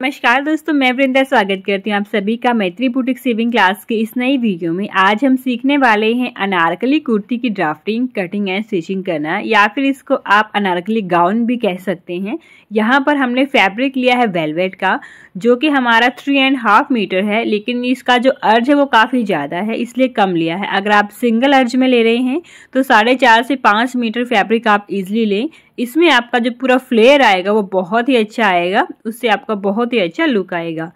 नमस्कार दोस्तों, मैं वृंदा स्वागत करती हूँ आप सभी का मैत्री बुटीक सेविंग क्लास के इस नई वीडियो में। आज हम सीखने वाले हैं अनारकली कुर्ती की ड्राफ्टिंग कटिंग एंड स्टिचिंग करना, या फिर इसको आप अनारकली गाउन भी कह सकते हैं। यहाँ पर हमने फैब्रिक लिया है वेलवेट का, जो कि हमारा थ्री एंड हाफ़ मीटर है, लेकिन इसका जो अर्ज़ है वो काफ़ी ज़्यादा है, इसलिए कम लिया है। अगर आप सिंगल अर्ज़ में ले रहे हैं तो साढ़े चार से पाँच मीटर फैब्रिक आप इजिली लें। इसमें आपका जो पूरा फ्लेयर आएगा वो बहुत ही अच्छा आएगा, उससे आपका बहुत ही अच्छा लुक आएगा।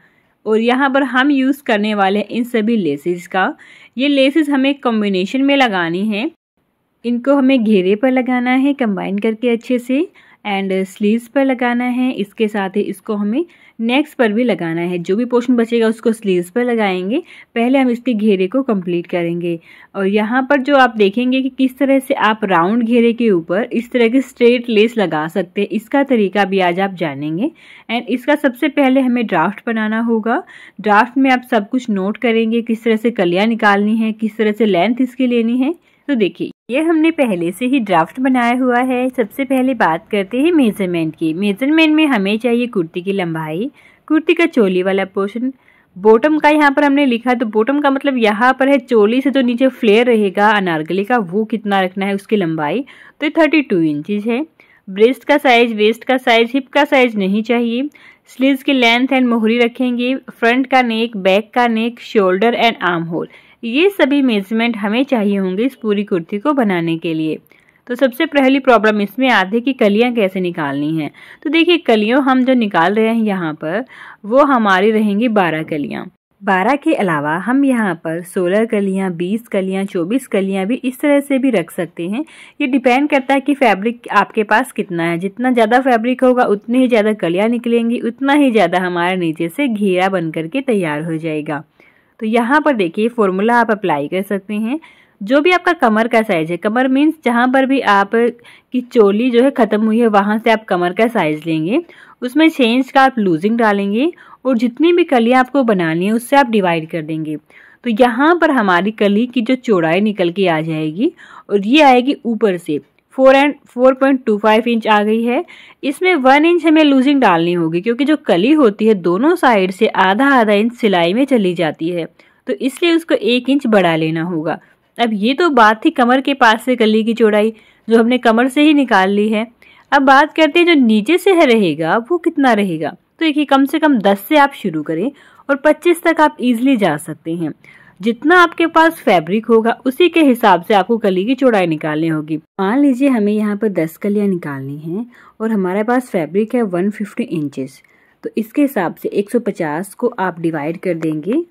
और यहाँ पर हम यूज़ करने वाले हैं इन सभी लेसेस का। ये लेसेस हमें कॉम्बिनेशन में लगानी है। इनको हमें घेरे पर लगाना है, कंबाइन करके अच्छे से, एंड स्लीव्स पर लगाना है। इसके साथ ही इसको हमें नेक्स पर भी लगाना है। जो भी पोर्शन बचेगा उसको स्लीव्स पर लगाएँगे। पहले हम इसके घेरे को कंप्लीट करेंगे। और यहाँ पर जो आप देखेंगे कि किस तरह से आप राउंड घेरे के ऊपर इस तरह की स्ट्रेट लेस लगा सकते हैं। इसका तरीका भी आज आप जानेंगे। एंड इसका सबसे पहले हमें ड्राफ्ट बनाना होगा। ड्राफ्ट में आप सब कुछ नोट करेंगे। किस तरह से कलियाँ निकालनी है, किस तरह से लेंथ इसकी लेनी है। तो देखिए ये हमने पहले से ही ड्राफ्ट बनाया हुआ है। सबसे पहले बात करते हैं मेज़रमेंट की। मेज़रमेंट में हमें चाहिए कुर्ती की लंबाई, कुर्ती का चोली वाला पोर्शन बॉटम का यहाँ पर हमने लिखा तो बॉटम का मतलब यहाँ पर है चोली से जो नीचे फ्लेयर रहेगा, अनारकली का, वो कितना रखना है उसकी लंबाई। तो ये थर्टी टू है। ब्रेस्ट का साइज़ वेस्ट का साइज़ हिप का साइज़ नहीं चाहिए। स्लीव्स की लेंथ एंड मोहरी रखेंगे। फ्रंट का नेक बैक का neck shoulder and arm hole ये सभी मेज़रमेंट हमें चाहिए होंगे इस पूरी कुर्ती को बनाने के लिए। तो सबसे पहली प्रॉब्लम इसमें आती है कि कलियाँ कैसे निकालनी हैं? तो देखिए, कलियों हम जो निकाल रहे हैं यहाँ पर, वो हमारी रहेंगी बारह कलियाँ। बारह के अलावा हम यहाँ पर सोलह कलियाँ, बीस कलियाँ, चौबीस कलियाँ भी इस तरह से भी रख सकते हैं। ये डिपेंड करता है कि फैब्रिक आपके पास कितना है। जितना ज़्यादा फैब्रिक होगा, उतनी ही ज़्यादा कलियाँ निकलेंगी, उतना ही ज़्यादा हमारे नीचे से घेरा बन करके तैयार हो जाएगा। तो यहाँ पर देखिए फॉर्मूला आप अप्लाई कर सकते हैं। जो भी आपका कमर का साइज़ है, कमर मीन्स जहाँ पर भी आप की चोली जो है ख़त्म हुई है, वहाँ से आप कमर का साइज़ लेंगे। उसमें इंच का आप लूजिंग डालेंगे और जितनी भी कलियाँ आपको बनानी है, उससे आप डिवाइड कर देंगे। तो यहाँ पर हमारी कली की जो चौड़ाई निकल के आ जाएगी और ये आएगी ऊपर से। Four and four point two five inch आ गई है। इसमें वन इंच हमें लूजिंग डालनी होगी क्योंकि जो कली होती है दोनों साइड से आधा आधा इंच सिलाई में चली जाती है। तो इसलिए उसको एक इंच बढ़ा लेना होगा। अब ये तो बात थी कमर के पास से कली की चौड़ाई, जो हमने कमर से ही निकाल ली है। अब बात करते हैं जो नीचे से है रहेगा, वो कितना रहेगा? तो देखिए, कम से कम दस से आप शुरू करें और पच्चीस तक आप इजिली जा सकते हैं। जितना आपके पास फैब्रिक होगा, उसी के हिसाब से आपको कली की चौड़ाई निकालनी होगी। मान लीजिए हमें यहाँ पर दस कलियाँ निकालनी हैं और हमारे पास फैब्रिक है वन फिफ्टी इंचेस तो इसके हिसाब से 150 को आप डिवाइड कर देंगे।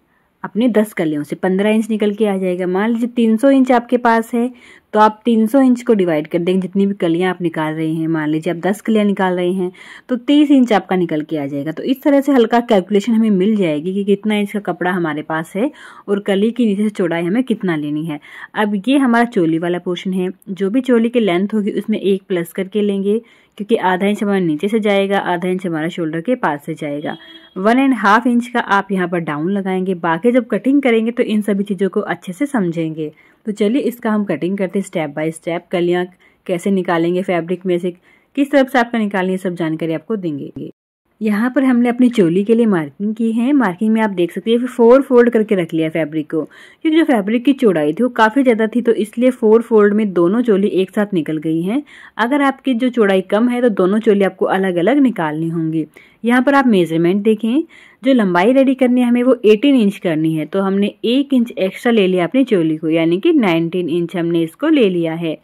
अपने दस कलियों से पंद्रह इंच निकल के आ जाएगा। मान लीजिए तीन सौ इंच आपके पास है तो आप तीन सौ इंच को डिवाइड कर देंगे जितनी भी कलियाँ आप निकाल रहे हैं, मान लीजिए आप दस कलियाँ निकाल रहे हैं तो तीस इंच आपका निकल के आ जाएगा। तो इस तरह से हल्का कैलकुलेशन हमें मिल जाएगी कि कितना इंच का कपड़ा हमारे पास है और कली की नीचे से चौड़ाई हमें कितना लेनी है। अब ये हमारा चोली वाला पोर्शन है। जो भी चोली की लेंथ होगी, उसमें एक प्लस करके लेंगे, क्योंकि आधा इंच हमारा नीचे से जाएगा, आधा इंच हमारा शोल्डर के पास से जाएगा। वन एंड हाफ़ इंच का आप यहाँ पर डाउन लगाएँगे। बाकी जब कटिंग करेंगे तो इन सभी चीज़ों को अच्छे से समझेंगे। तो चलिए इसका हम कटिंग करते हैं स्टेप बाय स्टेप कलियाँ कैसे निकालेंगे फैब्रिक में से, किस तरफ़ से आपका निकालनी है, सब जानकारी आपको देंगे। यहाँ पर हमने अपनी चोली के लिए मार्किंग की है। मार्किंग में आप देख सकते हैं फिर फोर फोल्ड करके रख लिया फैब्रिक को। क्योंकि जो फैब्रिक की चौड़ाई थी वो काफ़ी ज़्यादा थी तो इसलिए फोर फोल्ड में दोनों चोली एक साथ निकल गई हैं। अगर आपकी जो चौड़ाई कम है तो दोनों चोली आपको अलग अलग निकालनी होंगी। यहाँ पर आप मेज़रमेंट देखें। जो लंबाई रेडी करनी है, हमें वो 18 इंच करनी है। तो हमने एक इंच एक्स्ट्रा ले लिया अपनी चोली को, यानी कि 19 इंच हमने इसको ले लिया है।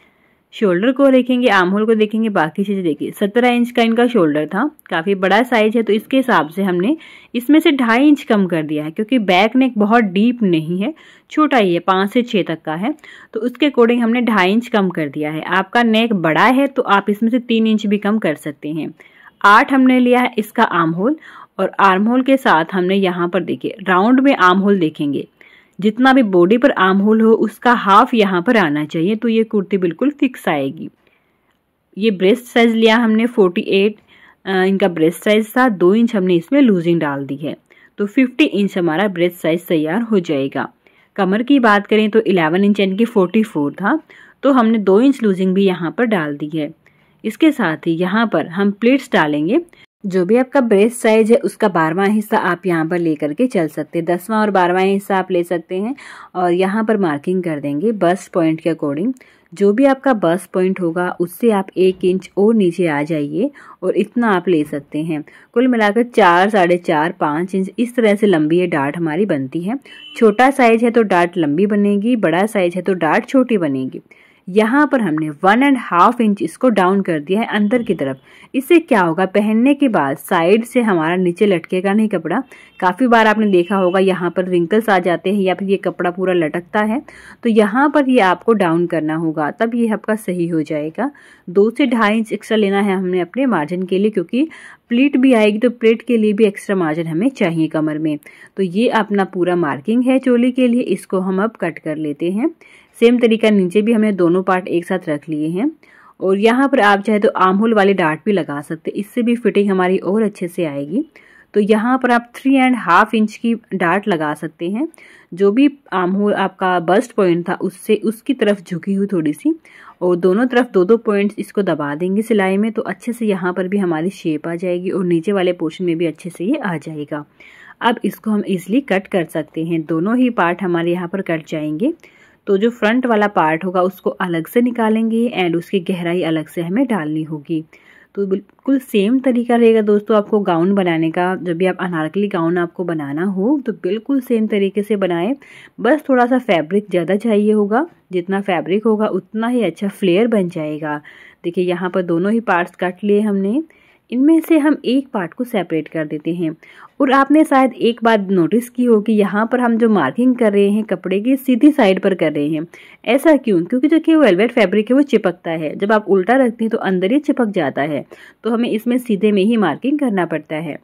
शोल्डर को देखेंगे आर्म होल को देखेंगे, बाकी चीज़ें देखिए। सत्रह इंच का इनका शोल्डर था, काफ़ी बड़ा साइज़ है तो इसके हिसाब से हमने इसमें से ढाई इंच कम कर दिया है, क्योंकि बैक नेक बहुत डीप नहीं है, छोटा ही है, पाँच से छः तक का है। तो उसके अकॉर्डिंग हमने ढाई इंच कम कर दिया है। आपका नेक बड़ा है तो आप इसमें से तीन इंच भी कम कर सकते हैं। आठ हमने लिया है, इसका आर्म होल और आर्म होल के साथ हमने यहाँ पर देखे, राउंड में आर्म होल देखेंगे। जितना भी बॉडी पर आर्म होल हो, उसका हाफ़ यहाँ पर आना चाहिए तो ये कुर्ती बिल्कुल फिक्स आएगी। ये ब्रेस्ट साइज़ लिया हमने 48 इनका ब्रेस्ट साइज़ था, दो इंच हमने इसमें लूजिंग डाल दी है। तो 50 इंच हमारा ब्रेस्ट साइज़ तैयार हो जाएगा। कमर की बात करें तो 11 इंच यानी कि 44 था तो हमने दो इंच लूजिंग भी यहाँ पर डाल दी है। इसके साथ ही यहाँ पर हम प्लेट्स डालेंगे। जो भी आपका ब्रेस्ट साइज़ है, उसका बारहवा हिस्सा आप यहाँ पर लेकर के चल सकते हैं। दसवां और बारहवा हिस्सा आप ले सकते हैं और यहाँ पर मार्किंग कर देंगे बस पॉइंट के अकॉर्डिंग जो भी आपका बस पॉइंट होगा, उससे आप एक इंच और नीचे आ जाइए और इतना आप ले सकते हैं। कुल मिलाकर चार, साढ़े चार, पाँच इंच इस तरह से लंबी ये डार्ट हमारी बनती है। छोटा साइज़ है तो डार्ट लंबी बनेगी, बड़ा साइज़ है तो डार्ट छोटी बनेगी। यहाँ पर हमने वन एंड हाफ़ इंच इसको डाउन कर दिया है अंदर की तरफ़। इससे क्या होगा? पहनने के बाद साइड से हमारा नीचे लटकेगा नहीं कपड़ा। काफ़ी बार आपने देखा होगा, यहाँ पर रिंकल्स आ जाते हैं या फिर ये कपड़ा पूरा लटकता है। तो यहाँ पर ये आपको डाउन करना होगा। तब ये आपका सही हो जाएगा। दो से ढाई इंच एक्स्ट्रा लेना है हमने अपने मार्जिन के लिए क्योंकि प्लेट भी आएगी तो प्लेट के लिए भी एक्स्ट्रा मार्जिन हमें चाहिए कमर में। तो ये अपना पूरा मार्किंग है चोली के लिए। इसको हम अब कट कर लेते हैं। सेम तरीका नीचे भी हमने दोनों पार्ट एक साथ रख लिए हैं। और यहाँ पर आप चाहे तो आम होल वाले डार्ट भी लगा सकते इससे भी फिटिंग हमारी और अच्छे से आएगी। तो यहाँ पर आप थ्री एंड हाफ़ इंच की डार्ट लगा सकते हैं। जो भी आम होल आपका बस्ट पॉइंट था, उससे उसकी तरफ़ झुकी हुई थोड़ी सी। और दोनों तरफ़ दो दो पॉइंट्स इसको दबा देंगे सिलाई में तो अच्छे से यहाँ पर भी हमारी शेप आ जाएगी और नीचे वाले पोर्शन में भी अच्छे से ये आ जाएगा। अब इसको हम इजिली कट कर सकते हैं। दोनों ही पार्ट हमारे यहाँ पर कट जाएँगे। तो जो फ्रंट वाला पार्ट होगा, उसको अलग से निकालेंगे एंड उसकी गहराई अलग से हमें डालनी होगी। तो बिल्कुल सेम तरीका रहेगा दोस्तों आपको गाउन बनाने का। जब भी आप अनारकली गाउन आपको बनाना हो तो बिल्कुल सेम तरीके से बनाएँ। बस थोड़ा सा फैब्रिक ज़्यादा चाहिए होगा। जितना फैब्रिक होगा, उतना ही अच्छा फ्लेयर बन जाएगा। देखिए, यहाँ पर दोनों ही पार्ट्स काट लिए हमने। इनमें से हम एक पार्ट को सेपरेट कर देते हैं। और आपने शायद एक बात नोटिस की हो कि यहाँ पर हम जो मार्किंग कर रहे हैं कपड़े की, सीधी साइड पर कर रहे हैं। ऐसा क्यों? क्योंकि जो कि वेलवेट फैब्रिक है, वो चिपकता है। जब आप उल्टा रखते हैं तो अंदर ही चिपक जाता है। तो हमें इसमें सीधे में ही मार्किंग करना पड़ता है।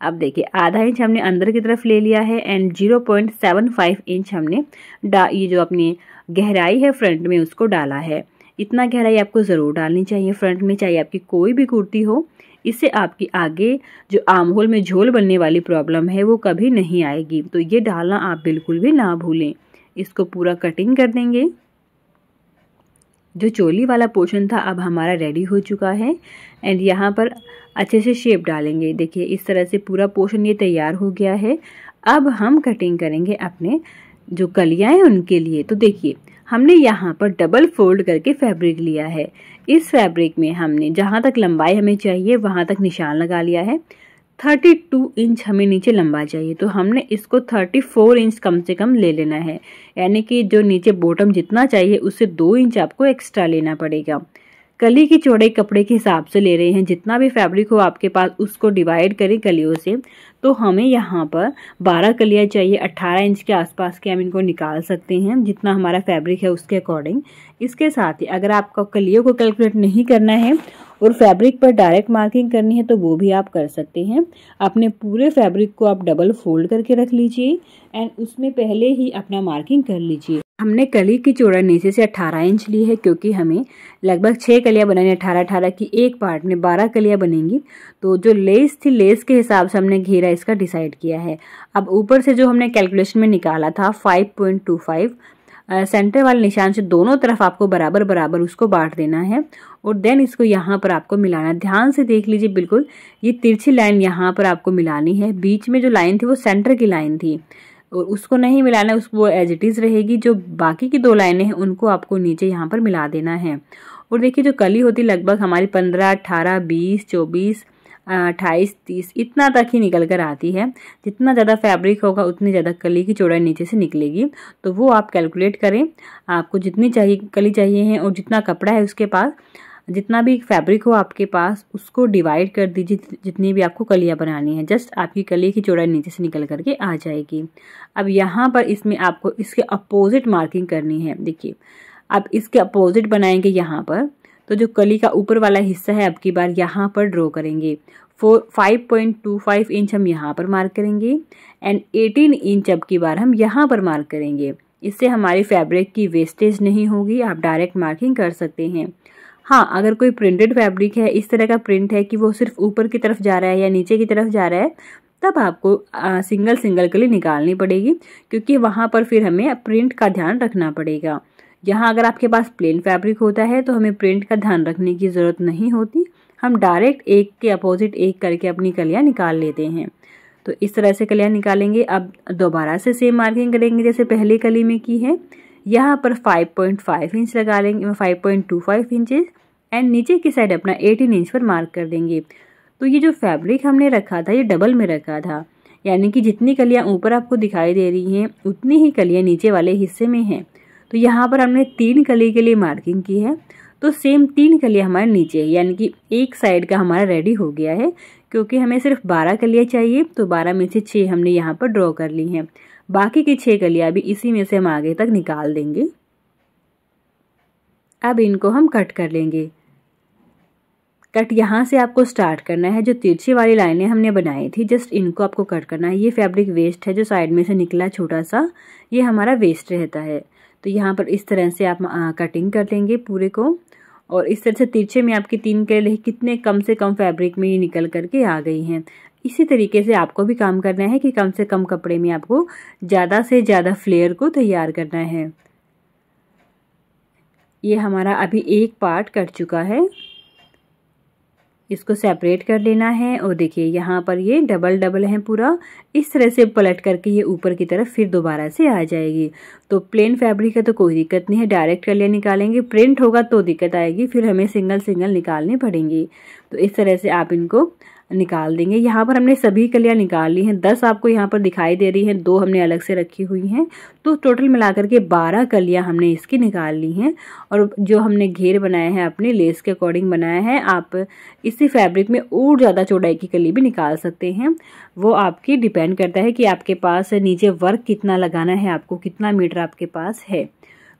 अब देखिए, आधा इंच हमने अंदर की तरफ़ ले लिया है and zero point seven five inch हमने डा, ये जो अपनी गहराई है फ्रंट में उसको डाला है। इतना गहराई आपको ज़रूर डालनी चाहिए फ्रंट में, चाहे आपकी कोई भी कुर्ती हो। इससे आपकी आगे जो आम होल में झोल बनने वाली प्रॉब्लम है, वो कभी नहीं आएगी। तो ये डालना आप बिल्कुल भी ना भूलें। इसको पूरा कटिंग कर देंगे। जो चोली वाला पोर्शन था, अब हमारा रेडी हो चुका है। एंड यहाँ पर अच्छे से शेप डालेंगे। देखिए, इस तरह से पूरा पोर्शन ये तैयार हो गया है। अब हम कटिंग करेंगे अपने जो कलियाँ हैं उनके लिए। तो देखिए, हमने यहाँ पर डबल फोल्ड करके फैब्रिक लिया है। इस फैब्रिक में हमने जहाँ तक लंबाई हमें चाहिए, वहाँ तक निशान लगा लिया है। 32 इंच हमें नीचे लंबा चाहिए तो हमने इसको 34 इंच कम से कम ले लेना है। यानी कि जो नीचे बॉटम जितना चाहिए, उससे दो इंच आपको एक्स्ट्रा लेना पड़ेगा। कली की चौड़ाई कपड़े के हिसाब से ले रहे हैं। जितना भी फैब्रिक हो आपके पास, उसको डिवाइड करें कलियों से। तो हमें यहाँ पर 12 कलियाँ चाहिए। 18 इंच के आसपास के हम इनको निकाल सकते हैं। जितना हमारा फैब्रिक है उसके अकॉर्डिंग इसके साथ ही अगर आपको कलियों को कैलकुलेट नहीं करना है और फैब्रिक पर डायरेक्ट मार्किंग करनी है तो वो भी आप कर सकते हैं। अपने पूरे फैब्रिक को आप डबल फोल्ड करके रख लीजिए। एंड उसमें पहले ही अपना मार्किंग कर लीजिए। हमने कली की चौड़ाई नीचे से 18 इंच ली है क्योंकि हमें लगभग छः कलियाँ बनानी अठारह अठारह की एक पार्ट में बारह कलियाँ बनेंगी। तो जो लेस थी लेस के हिसाब से हमने घेरा इसका डिसाइड किया है। अब ऊपर से जो हमने कैलकुलेशन में निकाला था 5.25 सेंटर वाले निशान से दोनों तरफ़ आपको बराबर बराबर उसको बांट देना है और देन इसको यहाँ पर आपको मिलाना ध्यान से देख लीजिए बिल्कुल, ये तिरछी लाइन यहाँ पर आपको मिलानी है। बीच में जो लाइन थी वो सेंटर की लाइन थी। और उसको नहीं मिलाना, उसको एज इट इज़ रहेगी, जो बाकी की दो लाइनें हैं, उनको आपको नीचे यहाँ पर मिला देना है। और देखिए, जो कली होती लगभग हमारी पंद्रह अट्ठारह बीस, चौबीस, अट्ठाईस, तीस, इतना तक ही निकल कर आती है। जितना ज़्यादा फैब्रिक होगा, उतनी ज़्यादा कली की चौड़ाई नीचे से निकलेगी। तो वो आप कैलकुलेट करें। आपको जितनी चाहिए, कली चाहिए है और जितना कपड़ा है उसके पास जितना भी फैब्रिक हो आपके पास, उसको डिवाइड कर दीजिए जितनी भी आपको कलियाँ बनानी है। जस्ट आपकी कली की चौड़ाई नीचे से निकल करके आ जाएगी। अब यहाँ पर इसमें आपको इसके अपोजिट मार्किंग करनी है। देखिए अब इसके अपोजिट बनाएँगे यहाँ पर तो जो कली का ऊपर वाला हिस्सा है अब की बार यहाँ पर ड्रॉ करेंगे। Four five point two five inch हम यहाँ पर मार्क करेंगे एंड एटीन इंच अब की बार हम यहाँ पर मार्क करेंगे। इससे हमारी फैब्रिक की वेस्टेज नहीं होगी, आप डायरेक्ट मार्किंग कर सकते हैं। हाँ अगर कोई प्रिंटेड फैब्रिक है इस तरह का प्रिंट है कि वो सिर्फ़ ऊपर की तरफ़ जा रहा है या नीचे की तरफ़ जा रहा है तब आपको आ, सिंगल सिंगल के लिए निकालनी पड़ेगी क्योंकि वहाँ पर फिर हमें प्रिंट का ध्यान रखना पड़ेगा। यहाँ अगर आपके पास प्लेन फैब्रिक होता है तो हमें प्रिंट का ध्यान रखने की ज़रूरत नहीं होती। हम डायरेक्ट एक के अपोजिट एक करके अपनी कलियाँ निकाल लेते हैं। तो इस तरह से कलियाँ निकालेंगे। अब दोबारा से सेम मार्किंग करेंगे जैसे पहले कली में की है। यहाँ पर 5.5 इंच लगा लेंगे 5.25 इंचेस एंड नीचे की साइड अपना 18 इंच पर मार्क कर देंगे। तो ये जो फैब्रिक हमने रखा था, ये डबल में रखा था। यानी कि जितनी कलियाँ ऊपर आपको दिखाई दे रही हैं, उतनी ही कलियाँ नीचे वाले हिस्से में हैं। तो यहाँ पर हमने तीन कली के लिए मार्किंग की है। तो सेम तीन कलियाँ हमारे नीचे, यानी कि एक साइड का हमारा रेडी हो गया है, क्योंकि हमें सिर्फ़ बारह कलियाँ चाहिए तो बारह में से छः हमने यहाँ पर ड्रॉ कर ली हैं। बाकी की छः कलियाँ भी इसी में से हम आगे तक निकाल देंगे। अब इनको हम कट कर लेंगे। कट यहाँ से आपको स्टार्ट करना है जो तिरछी वाली लाइनें हमने बनाई थी जस्ट इनको आपको कट करना है। ये फैब्रिक वेस्ट है जो साइड में से निकला छोटा सा ये हमारा वेस्ट रहता है। तो यहाँ पर इस तरह से आप आ, कटिंग कर लेंगे पूरे को। और इस तरह से तिरछे में आपकी तीन केले कितने कम से कम फैब्रिक में ये निकल करके आ गई हैं। इसी तरीके से आपको भी काम करना है कि कम से कम कपड़े में आपको ज़्यादा से ज़्यादा फ्लेयर को तैयार करना है। ये हमारा अभी एक पार्ट कट चुका है। इसको सेपरेट कर लेना है और देखिए यहाँ पर ये डबल डबल है पूरा। इस तरह से पलट करके ये ऊपर की तरफ़ फिर दोबारा से आ जाएगी। तो प्लेन फैब्रिक है तो कोई दिक्कत नहीं है डायरेक्ट कलिया निकालेंगे। प्रिंट होगा तो दिक्कत आएगी, फिर हमें सिंगल सिंगल निकालनी पड़ेंगी। तो इस तरह से आप इनको निकाल देंगे। यहाँ पर हमने सभी कलियाँ निकाल ली हैं। दस आपको यहाँ पर दिखाई दे रही हैं। दो हमने अलग से रखी हुई हैं। तो टोटल मिलाकर के बारह कलियाँ हमने इसकी निकाल ली हैं। और जो हमने घेर बनाया है, अपने लेस के अकॉर्डिंग बनाया है, आप इसी फैब्रिक में और ज़्यादा चौड़ाई की कली भी निकाल सकते हैं। वो आपकी डिपेंड करता है कि आपके पास नीचे वर्क कितना लगाना है, आपको कितना मीटर आपके पास है।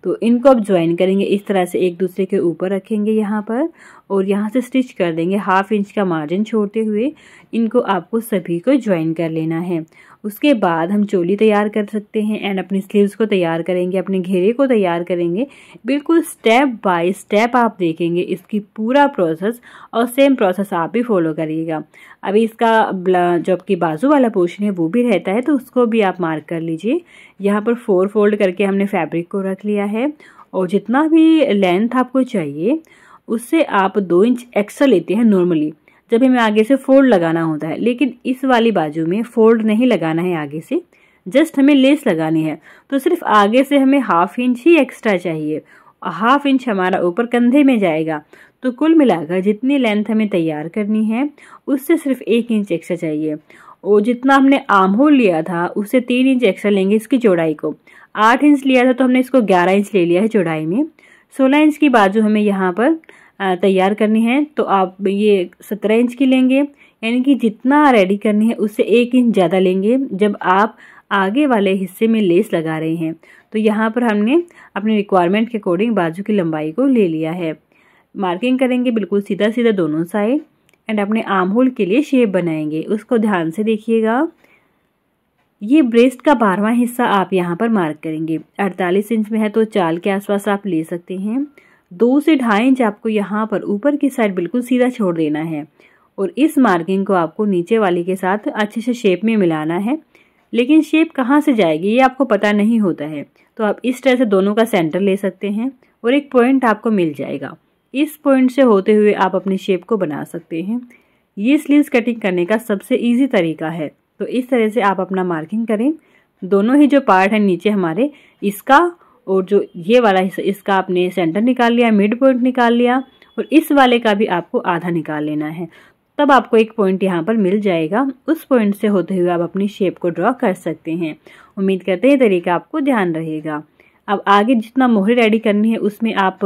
तो इनको अब ज्वाइन करेंगे। इस तरह से एक दूसरे के ऊपर रखेंगे यहाँ पर और यहाँ से स्टिच कर देंगे। हाफ़ इंच का मार्जिन छोड़ते हुए इनको आपको सभी को ज्वाइन कर लेना है। उसके बाद हम चोली तैयार कर सकते हैं एंड अपनी स्लीव्स को तैयार करेंगे, अपने घेरे को तैयार करेंगे। बिल्कुल स्टेप बाय स्टेप आप देखेंगे इसकी पूरा प्रोसेस और सेम प्रोसेस आप भी फॉलो करिएगा। अभी इसका जो आपकी बाजू वाला पोर्शन है, वो भी रहता है तो उसको भी आप मार्क कर लीजिए। यहाँ पर फोर फोल्ड करके हमने फैब्रिक को रख लिया है और जितना भी लेंथ आपको चाहिए, उससे आप दो इंच एक्स्ट्रा लेते हैं नॉर्मली जब हमें आगे से फोल्ड लगाना होता है, लेकिन इस वाली बाजू में फोल्ड नहीं लगाना है आगे से, जस्ट हमें लेस लगानी है तो सिर्फ़ आगे से हमें हाफ़ इंच ही एक्स्ट्रा चाहिए। हाफ़ इंच हमारा ऊपर कंधे में जाएगा तो कुल मिलाकर जितनी लेंथ हमें तैयार करनी है, उससे सिर्फ़ एक इंच एक्स्ट्रा चाहिए। और जितना हमने आम होल लिया था, उससे तीन इंच एक्स्ट्रा लेंगे इसकी चौड़ाई को। आठ इंच लिया था तो हमने इसको ग्यारह इंच ले लिया है चौड़ाई में। सोलह इंच की बाजू हमें यहाँ पर तैयार करनी है तो आप ये सत्रह इंच की लेंगे, यानी कि जितना रेडी करनी है उससे एक इंच ज़्यादा लेंगे, जब आप आगे वाले हिस्से में लेस लगा रहे हैं। तो यहाँ पर हमने अपने रिक्वायरमेंट के अकॉर्डिंग बाजू की लंबाई को ले लिया है। मार्किंग करेंगे बिल्कुल सीधा सीधा दोनों साइड एंड अपने आर्म होल के लिए शेप बनाएँगे। उसको ध्यान से देखिएगा। ये ब्रेस्ट का बारहवा हिस्सा आप यहाँ पर मार्क करेंगे। 48 इंच में है तो चाल के आसपास आप ले सकते हैं। दो से ढाई इंच आपको यहाँ पर ऊपर की साइड बिल्कुल सीधा छोड़ देना है और इस मार्किंग को आपको नीचे वाली के साथ अच्छे से शेप में मिलाना है। लेकिन शेप कहाँ से जाएगी ये आपको पता नहीं होता है। तो आप इस तरह से दोनों का सेंटर ले सकते हैं और एक पॉइंट आपको मिल जाएगा। इस पॉइंट से होते हुए आप अपनी शेप को बना सकते हैं। ये स्लीव्स कटिंग करने का सबसे ईजी तरीका है। तो इस तरह से आप अपना मार्किंग करें। दोनों ही जो पार्ट है नीचे हमारे, इसका और जो ये वाला हिस्सा, इसका आपने सेंटर निकाल लिया मिड पॉइंट निकाल लिया और इस वाले का भी आपको आधा निकाल लेना है। तब आपको एक पॉइंट यहाँ पर मिल जाएगा। उस पॉइंट से होते हुए आप अपनी शेप को ड्रॉ कर सकते हैं। उम्मीद करते हैं तरीका आपको ध्यान रहेगा। अब आगे जितना मोहरे रेडी करनी है, उसमें आप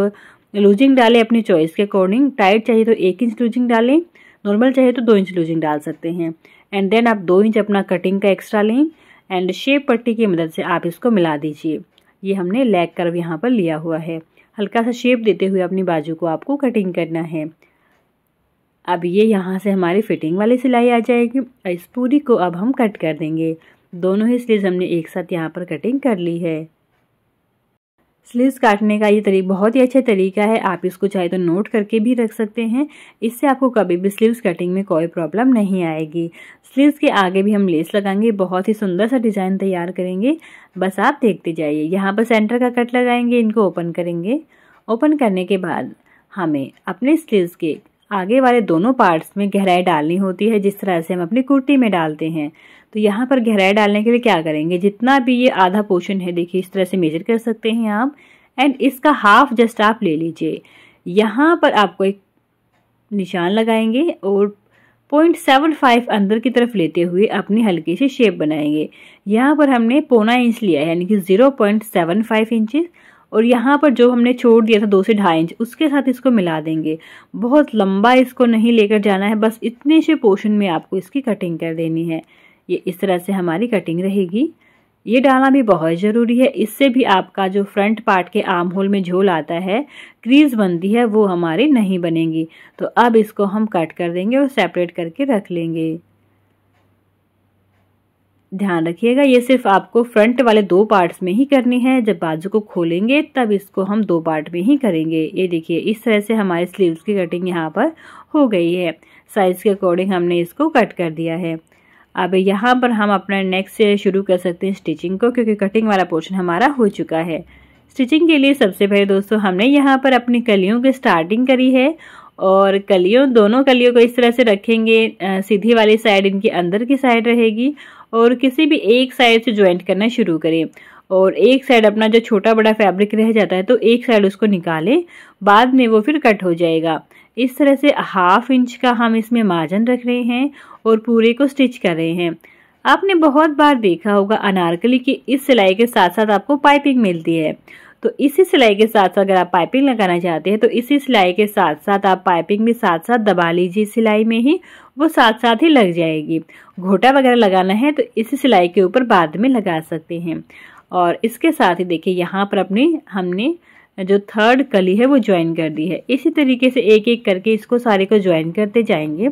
लूजिंग डालें अपनी चॉइस के अकॉर्डिंग टाइट चाहिए तो एक इंच लूजिंग डालें नॉर्मल चाहिए तो दो इंच लूजिंग डाल सकते हैं। एंड देन आप दो इंच अपना कटिंग का एक्स्ट्रा लें। एंड शेप पट्टी की मदद से आप इसको मिला दीजिए। ये हमने लेग कर्व यहाँ पर लिया हुआ है। हल्का सा शेप देते हुए अपनी बाजू को आपको कटिंग करना है। अब ये यहाँ से हमारी फिटिंग वाली सिलाई आ जाएगी इस पूरी को अब हम कट कर देंगे। दोनों ही स्लीव हमने एक साथ यहाँ पर कटिंग कर ली है। स्लीव्स काटने का ये तरीका बहुत ही अच्छा तरीका है। आप इसको चाहे तो नोट करके भी रख सकते हैं। इससे आपको कभी भी स्लीव्स कटिंग में कोई प्रॉब्लम नहीं आएगी। स्लीव्स के आगे भी हम लेस लगाएँगे। बहुत ही सुंदर सा डिज़ाइन तैयार करेंगे। बस आप देखते जाइए। यहाँ पर सेंटर का कट लगाएँगे, इनको ओपन करेंगे। ओपन करने के बाद हमें अपने स्लीव्स के आगे वाले दोनों पार्ट्स में गहराई डालनी होती है, जिस तरह से हम अपनी कुर्ती में डालते हैं। तो यहाँ पर गहराई डालने के लिए क्या करेंगे? जितना भी ये आधा पोर्शन है, देखिए, इस तरह से मेजर कर सकते हैं आप। एंड इसका हाफ़ जस्ट आप ले लीजिए। यहाँ पर आपको एक निशान लगाएँगे और पॉइंट सेवन फाइव अंदर की तरफ़ लेते हुए अपनी हल्की सी शेप बनाएँगे। यहाँ पर हमने पौना इंच लिया है, यानी कि zero point seven five inches और यहाँ पर जो हमने छोड़ दिया था दो से ढाई इंच उसके साथ इसको मिला देंगे। बहुत लंबा इसको नहीं लेकर जाना है, बस इतने से पोर्शन में आपको इसकी कटिंग कर देनी है। ये इस तरह से हमारी कटिंग रहेगी। ये डालना भी बहुत ज़रूरी है। इससे भी आपका जो फ्रंट पार्ट के आर्म होल में झोल आता है क्रीज बनती है, वो हमारी नहीं बनेगी। तो अब इसको हम कट कर देंगे और सेपरेट करके रख लेंगे। ध्यान रखिएगा, ये सिर्फ़ आपको फ्रंट वाले दो पार्ट्स में ही करनी है। जब बाजू को खोलेंगे, तब इसको हम दो पार्ट में ही करेंगे। ये देखिए, इस तरह से हमारे स्लीव्स की कटिंग यहाँ पर हो गई है। साइज़ के अकॉर्डिंग हमने इसको कट कर दिया है। अब यहाँ पर हम अपना नेक्स्ट से शुरू कर सकते हैं स्टिचिंग को, क्योंकि कटिंग वाला पोर्शन हमारा हो चुका है। स्टिचिंग के लिए सबसे पहले दोस्तों, हमने यहाँ पर अपनी कलियों की स्टार्टिंग करी है, और कलियों, दोनों कलियों को इस तरह से रखेंगे सीधी वाली साइड इनकी अंदर की साइड रहेगी, और किसी भी एक साइड से ज्वाइंट करना शुरू करें। और एक साइड अपना जो छोटा बड़ा फैब्रिक रह जाता है तो एक साइड उसको निकालें, बाद में वो फिर कट हो जाएगा। इस तरह से हाफ़ इंच का हम इसमें मार्जिन रख रहे हैं और पूरे को स्टिच कर रहे हैं। आपने बहुत बार देखा होगा अनारकली की इस सिलाई के साथ साथ आपको पाइपिंग मिलती है। तो इसी सिलाई के साथ साथ अगर आप पाइपिंग लगाना चाहते हैं तो इसी सिलाई के साथ साथ आप पाइपिंग भी साथ साथ दबा लीजिए सिलाई में ही, वो साथ साथ ही लग जाएगी। घोटा वगैरह लगाना है तो इसी सिलाई के ऊपर बाद में लगा सकते हैं। और इसके साथ ही देखिए, यहाँ पर अपने हमने जो थर्ड कली है, वो ज्वाइन कर दी है। इसी तरीके से एक एक करके इसको सारे को ज्वाइन करते जाएँगे।